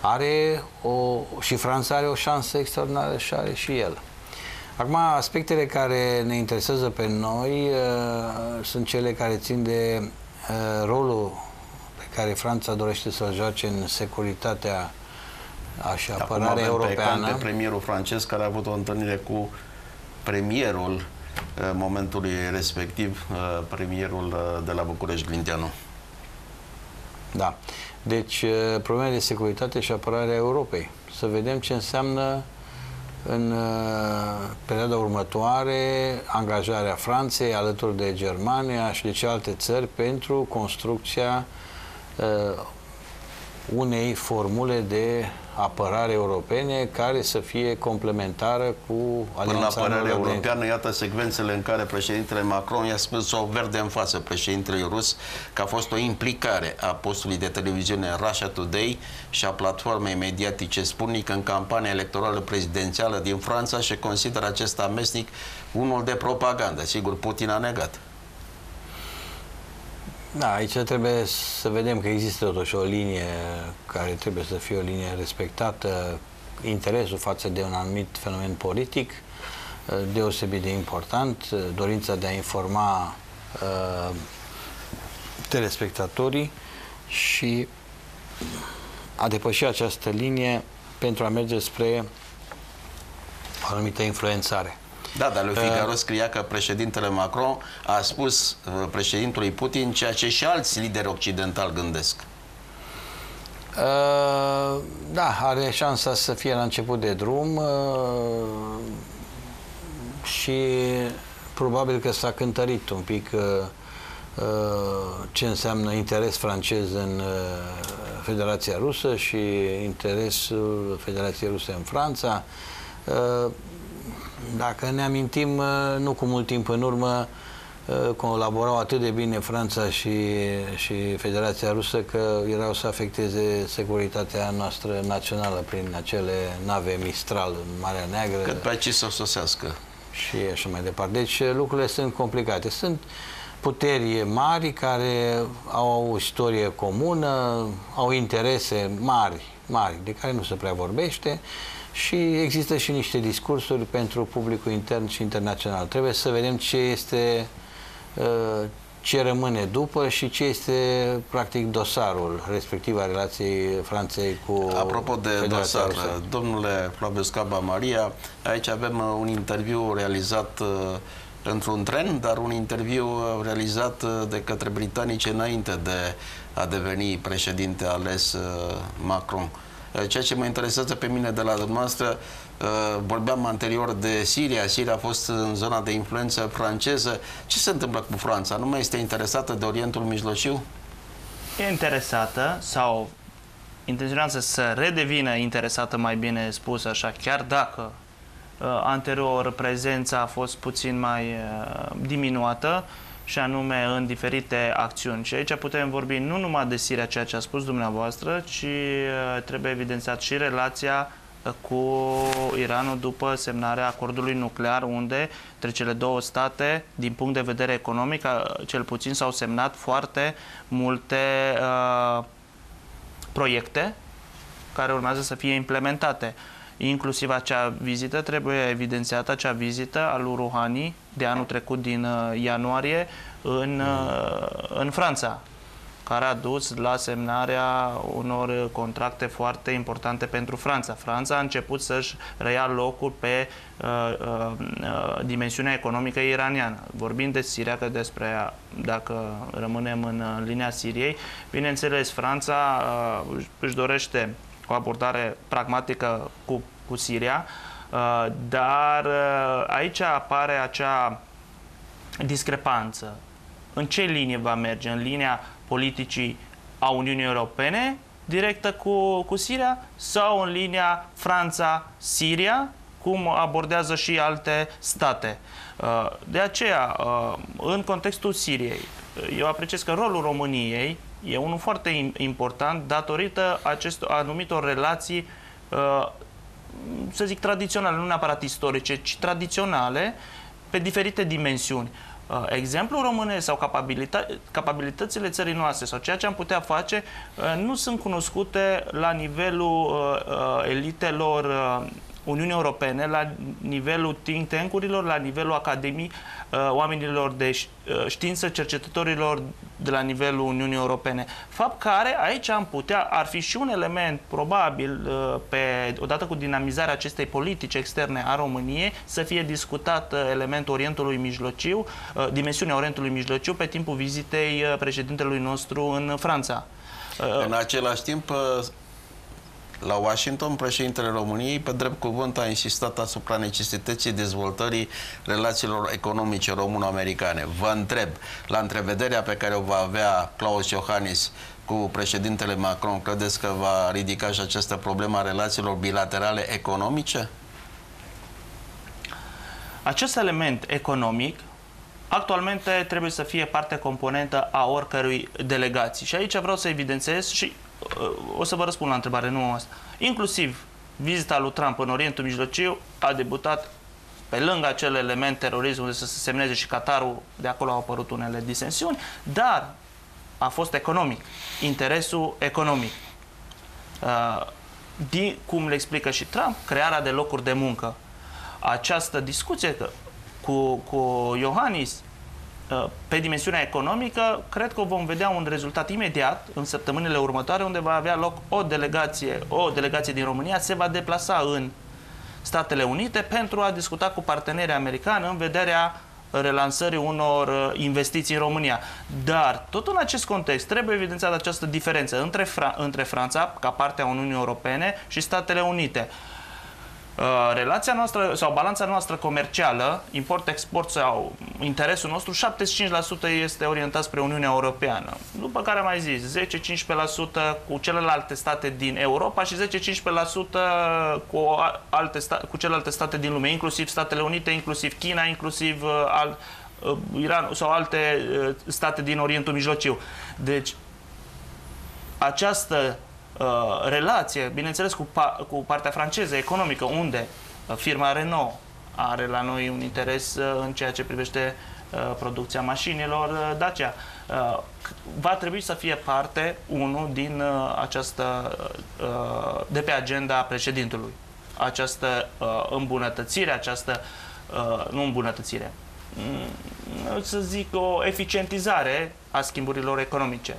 are o, și Franța are o șansă extraordinară și are și el. Acum, aspectele care ne interesează pe noi uh, sunt cele care țin de uh, rolul pe care Franța dorește să-l joace în securitatea și apărarea europeană. Pe, pe premierul francez care a avut o întâlnire cu premierul uh, momentului respectiv, uh, premierul uh, de la București, Glinteanu. Da. Deci, uh, probleme de securitate și apărare a Europei. Să vedem ce înseamnă în uh, perioada următoare angajarea Franței alături de Germania și de celelalte țări pentru construcția uh, unei formule de apărare europene care să fie complementară cu Alianța Până la apărare europeană, iată secvențele în care președintele Macron i-a spus o verde în față președintelui rus că a fost o implicare a postului de televiziune Russia Today și a platformei mediatice Sputnik în campania electorală prezidențială din Franța și consideră acest amestnic unul de propagandă. Sigur, Putin a negat. Da, aici trebuie să vedem că există totuși o linie care trebuie să fie o linie respectată, interesul față de un anumit fenomen politic deosebit de important, dorința de a informa uh, telespectatorii și a depăși această linie pentru a merge spre o anumită influențare. Da, dar lui Figaro scria că președintele Macron a spus uh, președintului Putin ceea ce și alți lideri occidentali gândesc. Uh, da, are șansa să fie la început de drum uh, și probabil că s-a cântărit un pic ce înseamnă interes francez în Federația Rusă și interesul Federației Ruse în Franța. Dacă ne amintim, uh, nu cu mult timp în urmă, uh, colaborau atât de bine Franța și, și Federația Rusă că erau să afecteze securitatea noastră națională prin acele nave Mistral în Marea Neagră. Cât pe aici să sosească. Și așa mai departe. Deci uh, lucrurile sunt complicate. Sunt puteri mari care au o istorie comună, au interese mari, mari, de care nu se prea vorbește și există și niște discursuri pentru publicul intern și internațional. Trebuie să vedem ce este uh, ce rămâne după și ce este practic dosarul respectiv a relației Franței cu Apropo de Federația dosar, Rusă. domnule Flaviu Scaba Maria, aici avem uh, un interviu realizat uh, într-un tren, dar un interviu realizat de către britanici înainte de a deveni președinte ales Macron. Eh, ceea ce mă interesează pe mine de la dumneavoastră, eh, vorbeam anterior de Siria. Siria a fost în zona de influență franceză. Ce se întâmplă cu Franța? Nu mai este interesată de Orientul Mijlociu? E interesată sau intenționează să redevină interesată, mai bine spus așa, chiar dacă uh, anterior prezența a fost puțin mai uh, diminuată, și anume în diferite acțiuni. Și aici putem vorbi nu numai de Siria, ceea ce a spus dumneavoastră, ci uh, trebuie evidențiat și relația uh, cu Iranul după semnarea acordului nuclear, unde între cele două state, din punct de vedere economic, uh, cel puțin s-au semnat foarte multe uh, proiecte care urmează să fie implementate inclusiv acea vizită, trebuie evidențiată acea vizită al lui Rouhani de anul trecut din uh, ianuarie în, uh, în Franța care a dus la semnarea unor contracte foarte importante pentru Franța. Franța a început să-și reia locul pe uh, uh, dimensiunea economică iraniană. Vorbind de Siria, că despre dacă rămânem în linia Siriei, bineînțeles, Franța uh, își dorește o abordare pragmatică cu, cu Siria, uh, dar uh, aici apare acea discrepanță. În ce linie va merge? În linia politicii a Uniunii Europene, directă cu, cu Siria, sau în linia Franța-Siria, cum abordează și alte state. Uh, de aceea, în contextul Siriei, eu apreciez că rolul României e unul foarte important datorită acestor anumitor relații, uh, să zic, tradiționale, nu neapărat istorice, ci tradiționale, pe diferite dimensiuni. Uh, exemplul românesc sau capabilită capabilitățile țării noastre sau ceea ce am putea face uh, nu sunt cunoscute la nivelul elitelor Uniunii Europene, la nivelul think tank-urilor, la nivelul academii, uh, oamenilor de uh, știință, cercetătorilor de la nivelul Uniunii Europene. Fapt care aici am putea, ar fi și un element probabil, uh, pe, odată cu dinamizarea acestei politici externe a României, să fie discutat elementul Orientului Mijlociu, dimensiunea Orientului Mijlociu pe timpul vizitei președintelui nostru în Franța. În același timp, la Washington, președintele României, pe drept cuvânt, a insistat asupra necesității dezvoltării relațiilor economice româno-americane. Vă întreb, la întrevederea pe care o va avea Claus Iohannis cu președintele Macron, credeți că va ridica și această problemă a relațiilor bilaterale economice? Acest element economic actualmente trebuie să fie parte componentă a oricărui delegații. Și aici vreau să evidențiez și uh, o să vă răspund la întrebare, nu asta. Inclusiv vizita lui Trump în Orientul Mijlociu a debutat pe lângă acel element terorism unde să se semneze și Qatarul, de acolo au apărut unele disensiuni, dar a fost economic, interesul economic. Uh, din, cum le explică și Trump, crearea de locuri de muncă. Această discuție cu, cu Iohannis uh, pe dimensiunea economică, cred că vom vedea un rezultat imediat în săptămânile următoare, unde va avea loc o delegație, o delegație din România se va deplasa în Statele Unite pentru a discuta cu partenerii americani în vederea relansării unor uh, investiții în România. Dar, tot în acest context, trebuie evidențiată această diferență între, Fra- între Franța, ca parte a Uniunii Europene, și Statele Unite. Uh, relația noastră sau balanța noastră comercială, import-export sau interesul nostru, 75% este orientat spre Uniunea Europeană. După care am mai zis, 10-15% cu celelalte state din Europa și 10-15% cu, alte sta- cu celelalte state din lume, inclusiv Statele Unite, inclusiv China, inclusiv uh, al, uh, Iran sau alte uh, state din Orientul Mijlociu. Deci, această Uh, relație, bineînțeles, cu, pa- cu partea franceză economică, unde uh, firma Renault are la noi un interes uh, în ceea ce privește uh, producția mașinilor uh, Dacia. Uh, va trebui să fie parte, unul, din uh, această, uh, de pe agenda președintelui. Această uh, îmbunătățire, această, uh, nu îmbunătățire, mm, să zic o eficientizare a schimburilor economice.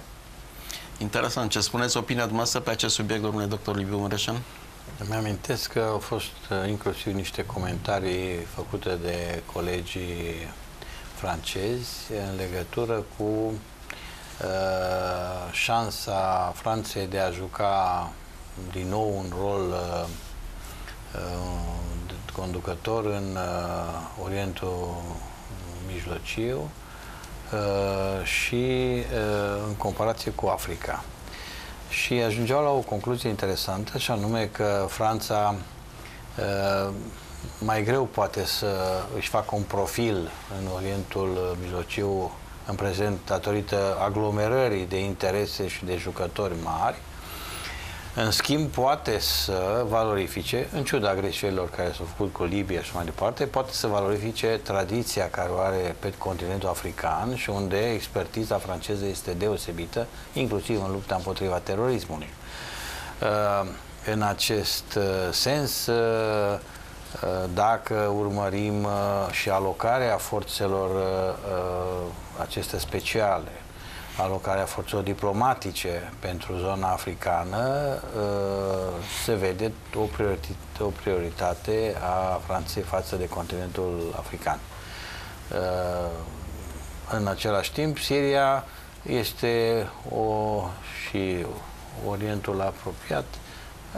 Interesant. Ce spuneți opinia dumneavoastră pe acest subiect, domnule doctor Liviu Mureșan? Îmi amintesc că au fost uh, inclusiv niște comentarii făcute de colegii francezi în legătură cu uh, șansa Franței de a juca din nou un rol uh, uh, conducător în uh, Orientul Mijlociu Uh, și uh, în comparație cu Africa. Și ajungeau la o concluzie interesantă, și anume că Franța uh, mai greu poate să își facă un profil în Orientul Mijlociu în prezent datorită aglomerării de interese și de jucători mari, în schimb, poate să valorifice, în ciuda greșelilor care s-au făcut cu Libia și mai departe, poate să valorifice tradiția care o are pe continentul african și unde expertiza franceză este deosebită, inclusiv în lupta împotriva terorismului. Uh, în acest uh, sens, uh, dacă urmărim și alocarea forțelor acestea speciale, alocarea forțelor diplomatice pentru zona africană, uh, se vede o prioritate, o prioritate a Franței față de continentul african. Uh, în același timp, Siria este o și Orientul apropiat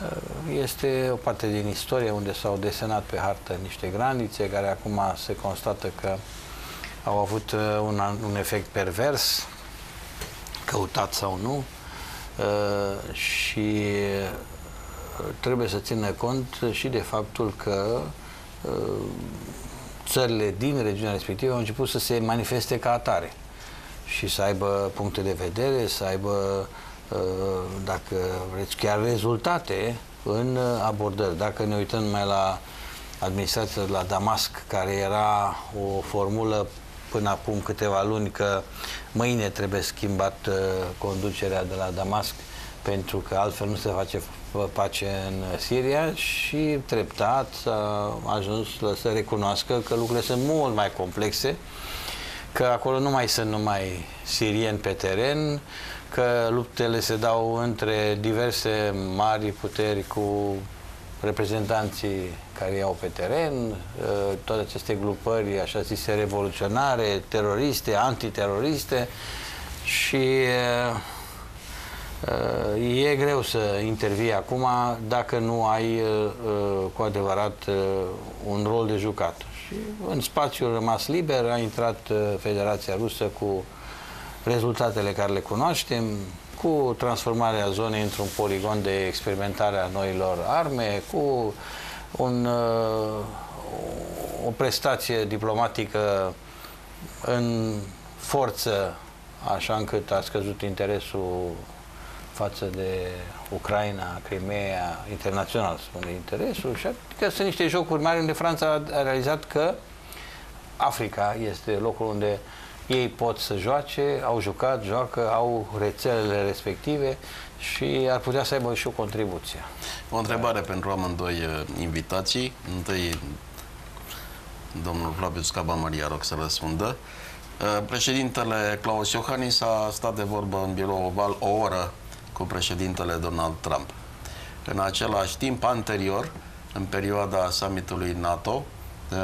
uh, este o parte din istorie unde s-au desenat pe hartă niște granițe care acum se constată că au avut un, un efect pervers căutat sau nu, uh, și uh, trebuie să țină cont și de faptul că uh, țările din regiunea respectivă au început să se manifeste ca atare și să aibă puncte de vedere, să aibă, dacă vreți, chiar rezultate în abordări. Dacă ne uităm mai la administrația de la Damasc, care era o formulă până acum câteva luni că mâine trebuie schimbat uh, conducerea de la Damasc pentru că altfel nu se face pace în Siria și treptat a ajuns să recunoască că lucrurile sunt mult mai complexe, că acolo nu mai sunt numai sirieni pe teren, că luptele se dau între diverse mari puteri cu reprezentanții care iau pe teren, uh, toate aceste grupări, așa zise, revoluționare, teroriste, antiteroriste și uh, uh, e greu să intervii acum dacă nu ai cu adevărat un rol de jucat. Și în spațiul rămas liber a intrat Federația Rusă cu rezultatele care le cunoaștem, cu transformarea zonei într-un poligon de experimentare a noilor arme, cu un, uh, o prestație diplomatică în forță, așa încât a scăzut interesul față de Ucraina, Crimea, internațional, spune interesul, și adică sunt niște jocuri mari unde Franța a realizat că Africa este locul unde ei pot să joace, au jucat, joacă, au rețelele respective și ar putea să aibă și o contribuție. O întrebare da. pentru amândoi uh, invitații. Întâi, domnul Flavius Scaba Maria, rog să răspundă. Uh, președintele Claus Iohannis a stat de vorbă în birou oval o oră cu președintele Donald Trump. În același timp, anterior, în perioada summitului NATO, uh,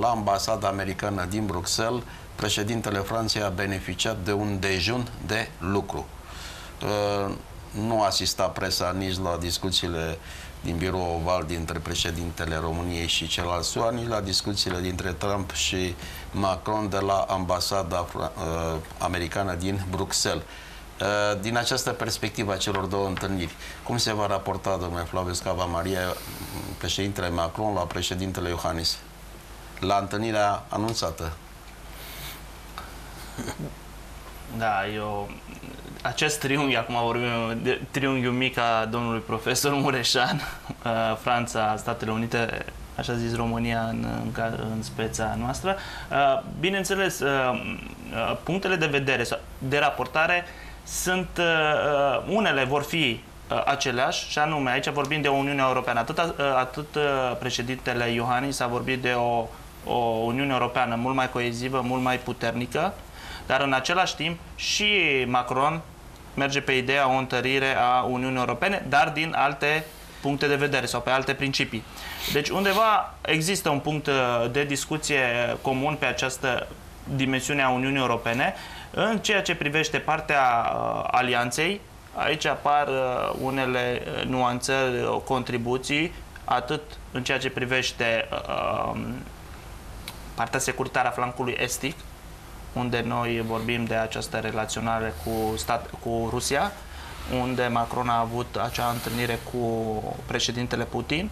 la ambasada americană din Bruxelles, președintele Franței a beneficiat de un dejun de lucru. Uh, nu asista presa nici la discuțiile din birou oval dintre președintele României și cel al SUA, nici la discuțiile dintre Trump și Macron de la ambasada uh, americană din Bruxelles. Uh, din această perspectivă a celor două întâlniri, cum se va raporta, domnule Flavius Cava Maria, președintele Macron la președintele Iohannis? La întâlnirea anunțată. Da, eu acest triunghi, acum vorbim de triunghiul mic a domnului profesor Mureșan, uh, Franța, Statele Unite, așa zis România în, în, în speța noastră. Uh, bineînțeles, punctele de vedere, de raportare sunt, unele vor fi aceleași, și anume, aici vorbim de o Uniune Europeană. Atât, atât președintele Iohannis a vorbit de o, o Uniune Europeană mult mai coezivă, mult mai puternică, dar în același timp și Macron merge pe ideea o întărire a Uniunii Europene, dar din alte puncte de vedere sau pe alte principii. Deci undeva există un punct uh, de discuție comun pe această dimensiune a Uniunii Europene. În ceea ce privește partea uh, alianței, aici apar uh, unele uh, nuanțări, uh, contribuții, atât în ceea ce privește uh, um, partea securitară a flancului estic, unde noi vorbim de această relaționare cu, stat, cu Rusia, unde Macron a avut acea întâlnire cu președintele Putin,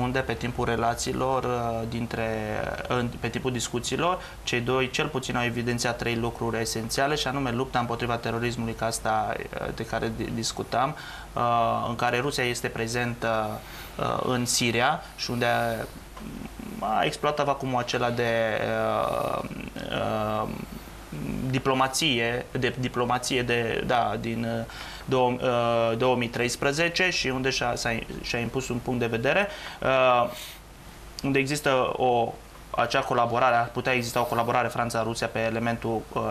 unde pe timpul relațiilor uh, dintre, pe timpul discuțiilor, cei doi cel puțin au evidențiat trei lucruri esențiale și anume lupta împotriva terorismului, ca asta uh, de care discutam, uh, în care Rusia este prezentă în Siria și unde a exploatat acum acela de uh, uh, diplomație, de diplomație de, da, din uh, 2013 uh, și unde și-a, și-a impus un punct de vedere, uh, unde există o acea colaborare, ar putea exista o colaborare Franța-Rusia pe elementul uh,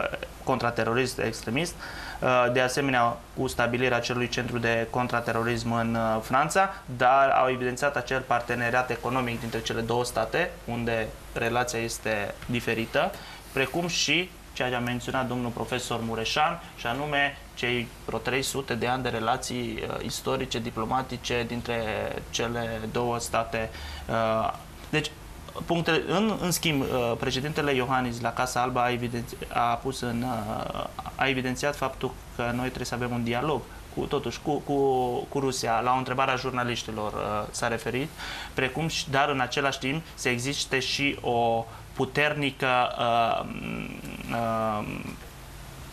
contraterorist extremist, uh, de asemenea cu stabilirea acelui centru de contraterorism în uh, Franța, dar au evidențiat acel parteneriat economic dintre cele două state, unde relația este diferită, precum și ceea ce a menționat domnul profesor Mureșan, și anume cei vreo 300 de ani de relații uh, istorice, diplomatice dintre cele două state. Uh, deci, punctele, în, în schimb, uh, președintele Iohannis la Casa Albă a, evidenți, a, pus în, uh, a evidențiat faptul că noi trebuie să avem un dialog cu, totuși, cu, cu, cu Rusia. La o întrebare a jurnaliștilor uh, s-a referit, precum, dar în același timp să existe și o puternică uh, uh,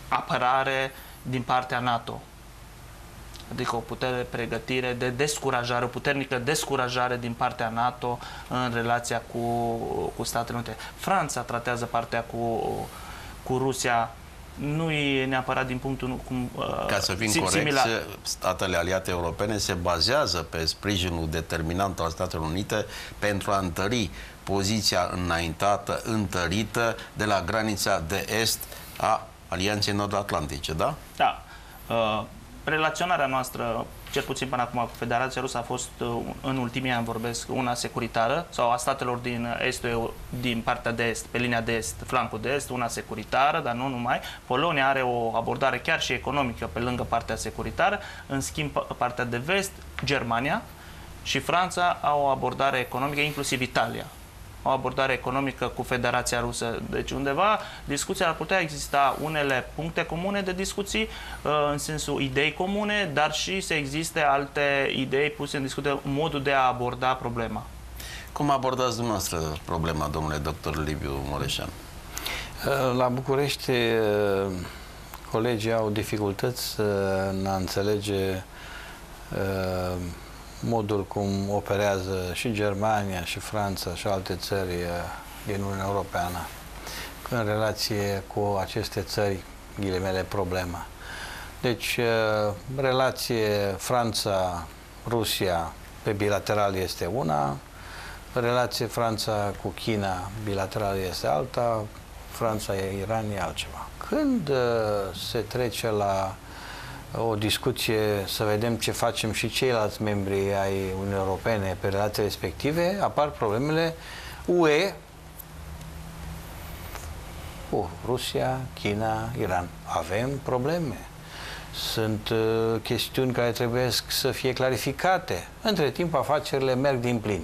apărare din partea NATO. Adică o putere pregătire de descurajare, o puternică descurajare din partea NATO în relația cu, cu Statele Unite. Franța tratează partea cu, cu Rusia nu e neapărat din punctul cum uh, Ca să fim corect, statele aliate europene se bazează pe sprijinul determinant al Statelor Unite pentru a întări poziția înaintată, întărită de la granița de est a Alianței Nord-Atlantice, da? Da. Uh, relaționarea noastră, cel puțin până acum cu Federația Rusă, a fost uh, în ultimii ani, vorbesc, una securitară sau a statelor din estul, din partea de est, pe linia de est, flancul de est, una securitară, dar nu numai. Polonia are o abordare chiar și economică pe lângă partea securitară, în schimb partea de vest, Germania și Franța au o abordare economică, inclusiv Italia o abordare economică cu Federația Rusă. Deci undeva discuția ar putea exista unele puncte comune de discuții uh, în sensul idei comune, dar și să existe alte idei puse în discuție, modul de a aborda problema. Cum abordați dumneavoastră problema, domnule doctor Liviu Moreșan? Uh, la București uh, colegii au dificultăți în a înțelege modul cum operează și Germania, și Franța, și alte țări din Uniunea Europeană în relație cu aceste țări, ghilimele, problema. Deci, relație Franța-Rusia pe bilateral este una, relație Franța cu China bilateral este alta, Franța-Iran e altceva. Când se trece la o discuție să vedem ce facem și ceilalți membri ai Uniunii Europene pe relații respective, apar problemele UE cu Rusia, China, Iran. Avem probleme. Sunt uh, chestiuni care trebuie să fie clarificate. Între timp, afacerile merg din plin.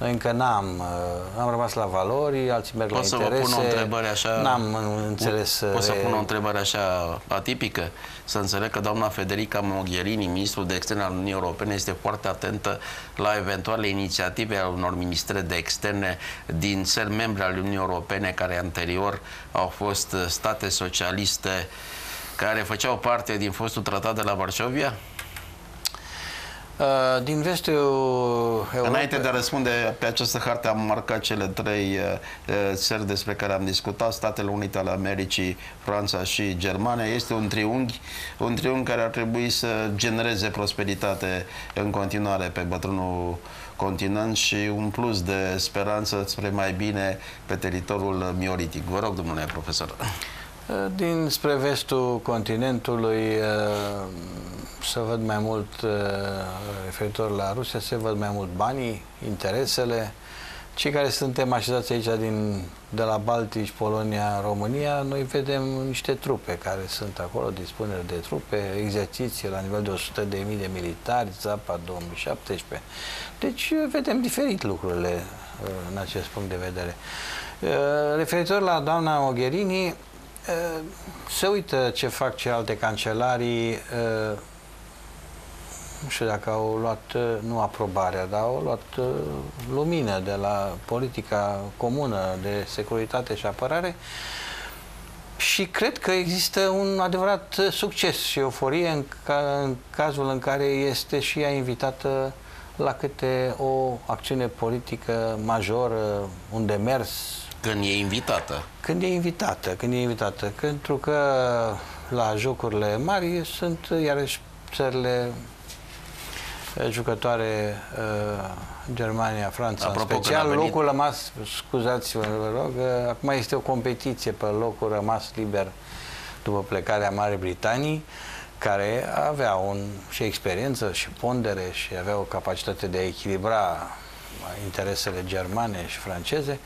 Noi încă n-am, uh, am rămas la valori, alții merg Pot la să interese. vă pun o întrebare așa... N-am înțeles... Pot să re- pun o întrebare așa atipică? Să înțeleg că doamna Federica Mogherini, ministrul de externe al Uniunii Europene, este foarte atentă la eventuale inițiative ale unor ministre de externe din țări membre ale Uniunii Europene care anterior au fost state socialiste care făceau parte din fostul tratat de la Varșovia? Uh, Din vestul Europei... Înainte de a răspunde pe această hartă am marcat cele trei uh, uh, țări despre care am discutat, Statele Unite ale Americii, Franța și Germania. Este un triunghi, un triunghi care ar trebui să genereze prosperitate în continuare pe bătrânul continent și un plus de speranță spre mai bine pe teritoriul mioritic. Vă rog, domnule profesor. Uh, Din spre vestul continentului uh, se văd mai mult, uh, referitor la Rusia, se văd mai mult banii, interesele. Cei care suntem așezați aici din, de la Baltici, Polonia, România, noi vedem niște trupe care sunt acolo, dispunere de trupe, exerciții la nivel de 100.000 de, mii de militari, Zapa 2017. Deci vedem diferit lucrurile în acest punct de vedere. Referitor la doamna Mogherini, se uită ce fac ce alte cancelarii, nu știu dacă au luat, nu aprobarea, dar au luat lumină de la politica comună de securitate și apărare și cred că există un adevărat succes și euforie în, ca, în cazul în care este și ea invitată la câte o acțiune politică majoră, un demers. Când e invitată. Când e invitată, când e invitată. Pentru că la jocurile mari sunt iarăși țările jucătoare uh, Germania, Franța Apropo, în special. venit... Locul rămas, scuzați-vă, vă rog, uh, acum este o competiție pe locul rămas liber după plecarea Marii Britanii, care avea un, și experiență și pondere și avea o capacitate de a echilibra interesele germane și franceze.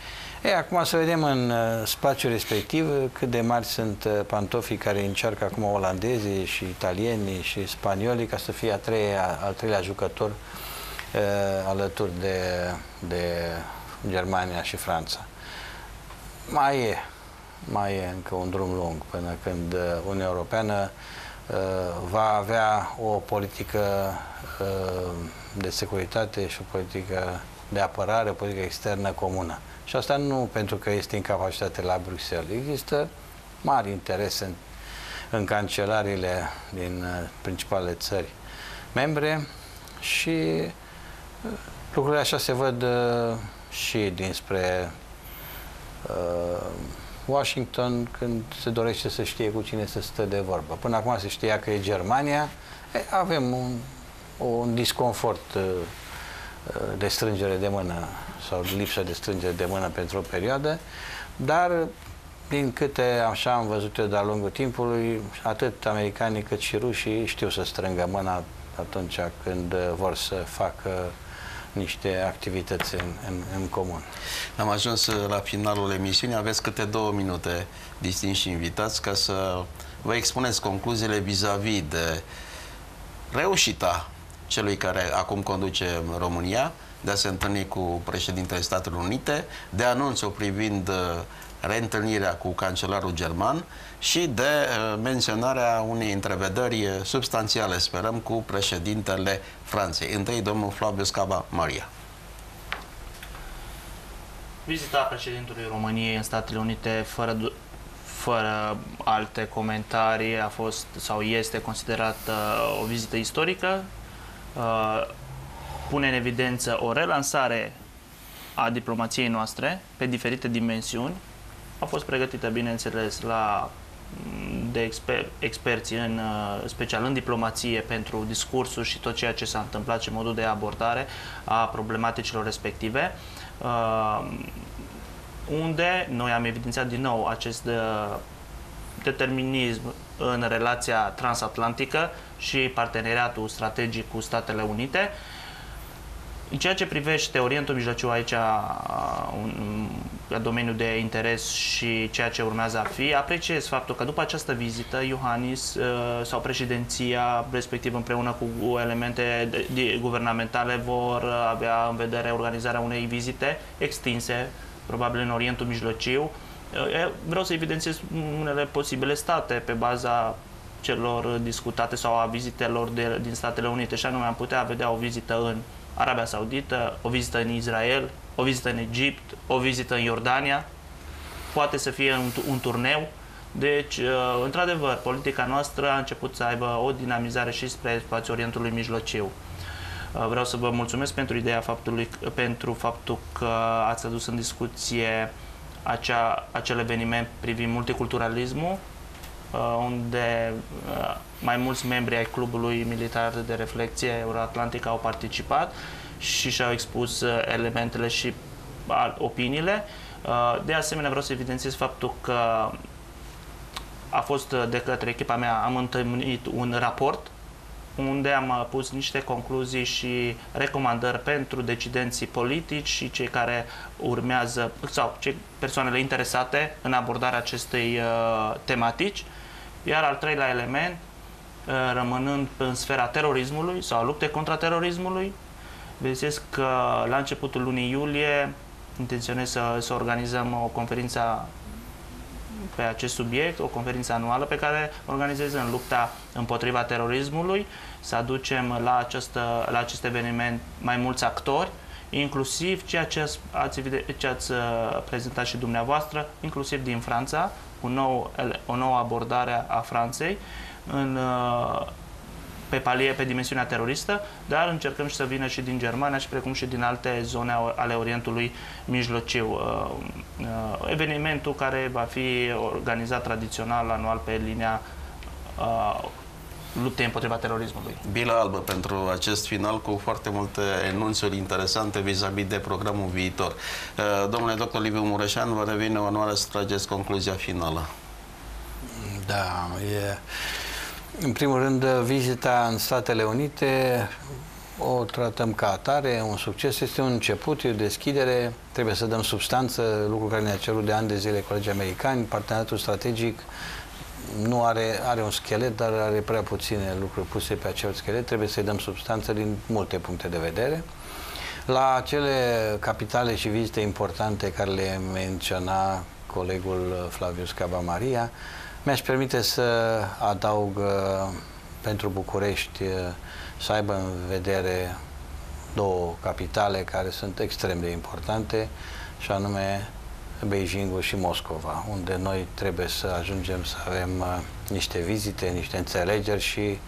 E, acum să vedem în uh, spațiul respectiv cât de mari sunt uh, pantofii care încearcă acum olandezii și italienii și spaniolii ca să fie a treia, al treilea jucător uh, alături de, de Germania și Franța. Mai e, mai e încă un drum lung până când uh, Uniunea Europeană uh, va avea o politică uh, de securitate și o politică de apărare, o politică externă comună. Și asta nu pentru că este incapacitate la Bruxelles. Există mari interese în, în cancelariile din uh, principalele țări membre și uh, lucrurile așa se văd uh, și dinspre uh, Washington când se dorește să știe cu cine se stă de vorbă. Până acum se știa că e Germania, e, avem un, un disconfort uh, de strângere de mână sau lipsă de strângere de mână pentru o perioadă, dar din câte așa am văzut eu de-a lungul timpului, atât americanii cât și rușii știu să strângă mâna atunci când vor să facă niște activități în, în, în comun. Am ajuns la finalul emisiunii, aveți câte două minute distinși invitați ca să vă expuneți concluziile vis-a-vis -vis de reușita celui care acum conduce România de a se întâlni cu președintele Statelor Unite, de anunțul privind uh, reîntâlnirea cu cancelarul german și de uh, menționarea unei întrevedări substanțiale, sperăm, cu președintele Franței. Întâi, domnul Flavius Caba Maria. Vizita președintelui României în Statele Unite fără, fără alte comentarii a fost sau este considerată o vizită istorică, uh, pune în evidență o relansare a diplomației noastre pe diferite dimensiuni. A fost pregătită, bineînțeles, la de exper- experți în uh, special în diplomație pentru discursul și tot ceea ce s-a întâmplat și modul de abordare a problematicilor respective. Uh, unde noi am evidențiat din nou acest uh, determinism în relația transatlantică și parteneriatul strategic cu Statele Unite. În ceea ce privește Orientul Mijlociu aici, un, un domeniul de interes și ceea ce urmează a fi, apreciez faptul că după această vizită, Iohannis sau președinția, respectiv împreună cu elemente de, de, guvernamentale, vor avea în vedere organizarea unei vizite extinse, probabil în Orientul Mijlociu. Vreau să evidențiez unele posibile state pe baza celor discutate sau a vizitelor de, din Statele Unite și anume am putea vedea o vizită în Arabia Saudită, o vizită în Israel, o vizită în Egipt, o vizită în Iordania, poate să fie un, un turneu. Deci, uh, într-adevăr, politica noastră a început să aibă o dinamizare și spre spațiul Orientului Mijlociu. Uh, vreau să vă mulțumesc pentru ideea faptului, pentru faptul că ați adus în discuție acea, acel eveniment privind multiculturalismul, uh, unde mai mulți membri ai Clubului Militar de Reflexie Euroatlantic au participat și și-au expus uh, elementele și opiniile. Uh, de asemenea, vreau să evidențiez faptul că a fost uh, de către echipa mea, am întâlnit un raport unde am pus niște concluzii și recomandări pentru decidenții politici și cei care urmează sau cei persoanele interesate în abordarea acestei uh, tematici. Iar al treilea element Uh, rămânând în sfera terorismului sau a luptei contra terorismului. Vedeți că la începutul lunii iulie intenționez să, să organizăm o conferință pe acest subiect, o conferință anuală pe care organizez în lupta împotriva terorismului, să aducem la, această, la acest eveniment mai mulți actori, inclusiv ceea ce ați, ce ați uh, prezentat și dumneavoastră, inclusiv din Franța, cu nou, o nouă abordare a Franței în, uh, pe palie, pe dimensiunea teroristă, dar încercăm și să vină și din Germania și precum și din alte zone ale Orientului Mijlociu. Uh, uh, evenimentul care va fi organizat tradițional anual pe linia luptei împotriva terorismului. Bila albă pentru acest final cu foarte multe enunțuri interesante vis-a-vis -vis de programul viitor. Domnule doctor Liviu Mureșan, vă revine onoare să trageți concluzia finală. Da, e în primul rând, vizita în Statele Unite o tratăm ca atare, un succes, este un început, e o deschidere, trebuie să dăm substanță, lucru care ne-a cerut de ani de zile colegii americani, parteneriatul strategic nu are, are un schelet, dar are prea puține lucruri puse pe acel schelet, trebuie să-i dăm substanță din multe puncte de vedere. La acele capitale și vizite importante care le menționa colegul Flavius Caba Maria, mi-aș permite să adaug uh, pentru București uh, să aibă în vedere două capitale care sunt extrem de importante și anume Beijingul și Moscova, unde noi trebuie să ajungem să avem uh, niște vizite, niște înțelegeri și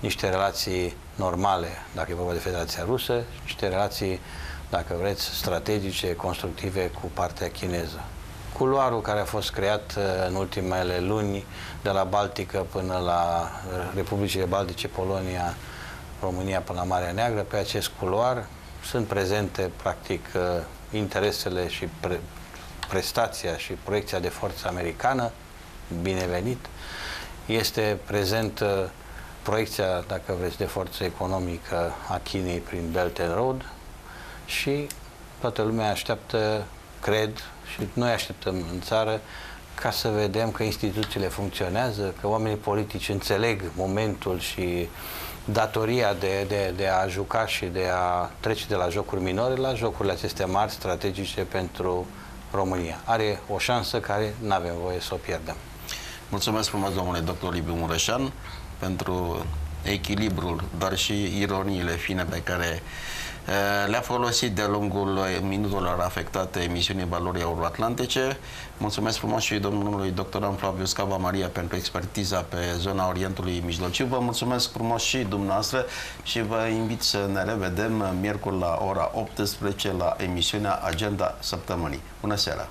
niște relații normale, dacă e vorba de Federația Rusă, niște relații, dacă vreți, strategice, constructive cu partea chineză. Culoarul care a fost creat uh, în ultimele luni de la Baltică până la uh, Republicile Baltice, Polonia, România până la Marea Neagră, pe acest culoar sunt prezente practic uh, interesele și pre prestația și proiecția de forță americană, binevenit. Este prezent proiecția, dacă vreți, de forță economică a Chinei prin Belt and Road și toată lumea așteaptă, cred, și noi așteptăm în țară ca să vedem că instituțiile funcționează, că oamenii politici înțeleg momentul și datoria de, de, de a juca și de a trece de la jocuri minore la jocurile acestea mari, strategice pentru România. Are o șansă care nu avem voie să o pierdem. Mulțumesc frumos, domnule doctor Liviu Mureșan, pentru echilibrul, dar și ironiile fine pe care Eh, le-a folosit de lungul minutelor afectate emisiunii Valorii Euroatlantice. Mulțumesc frumos și domnului doctorant Flaviu Scava Maria pentru expertiza pe zona Orientului Mijlociu. Vă mulțumesc frumos și dumneavoastră și vă invit să ne revedem miercuri la ora 18 la emisiunea Agenda Săptămânii. Bună seara!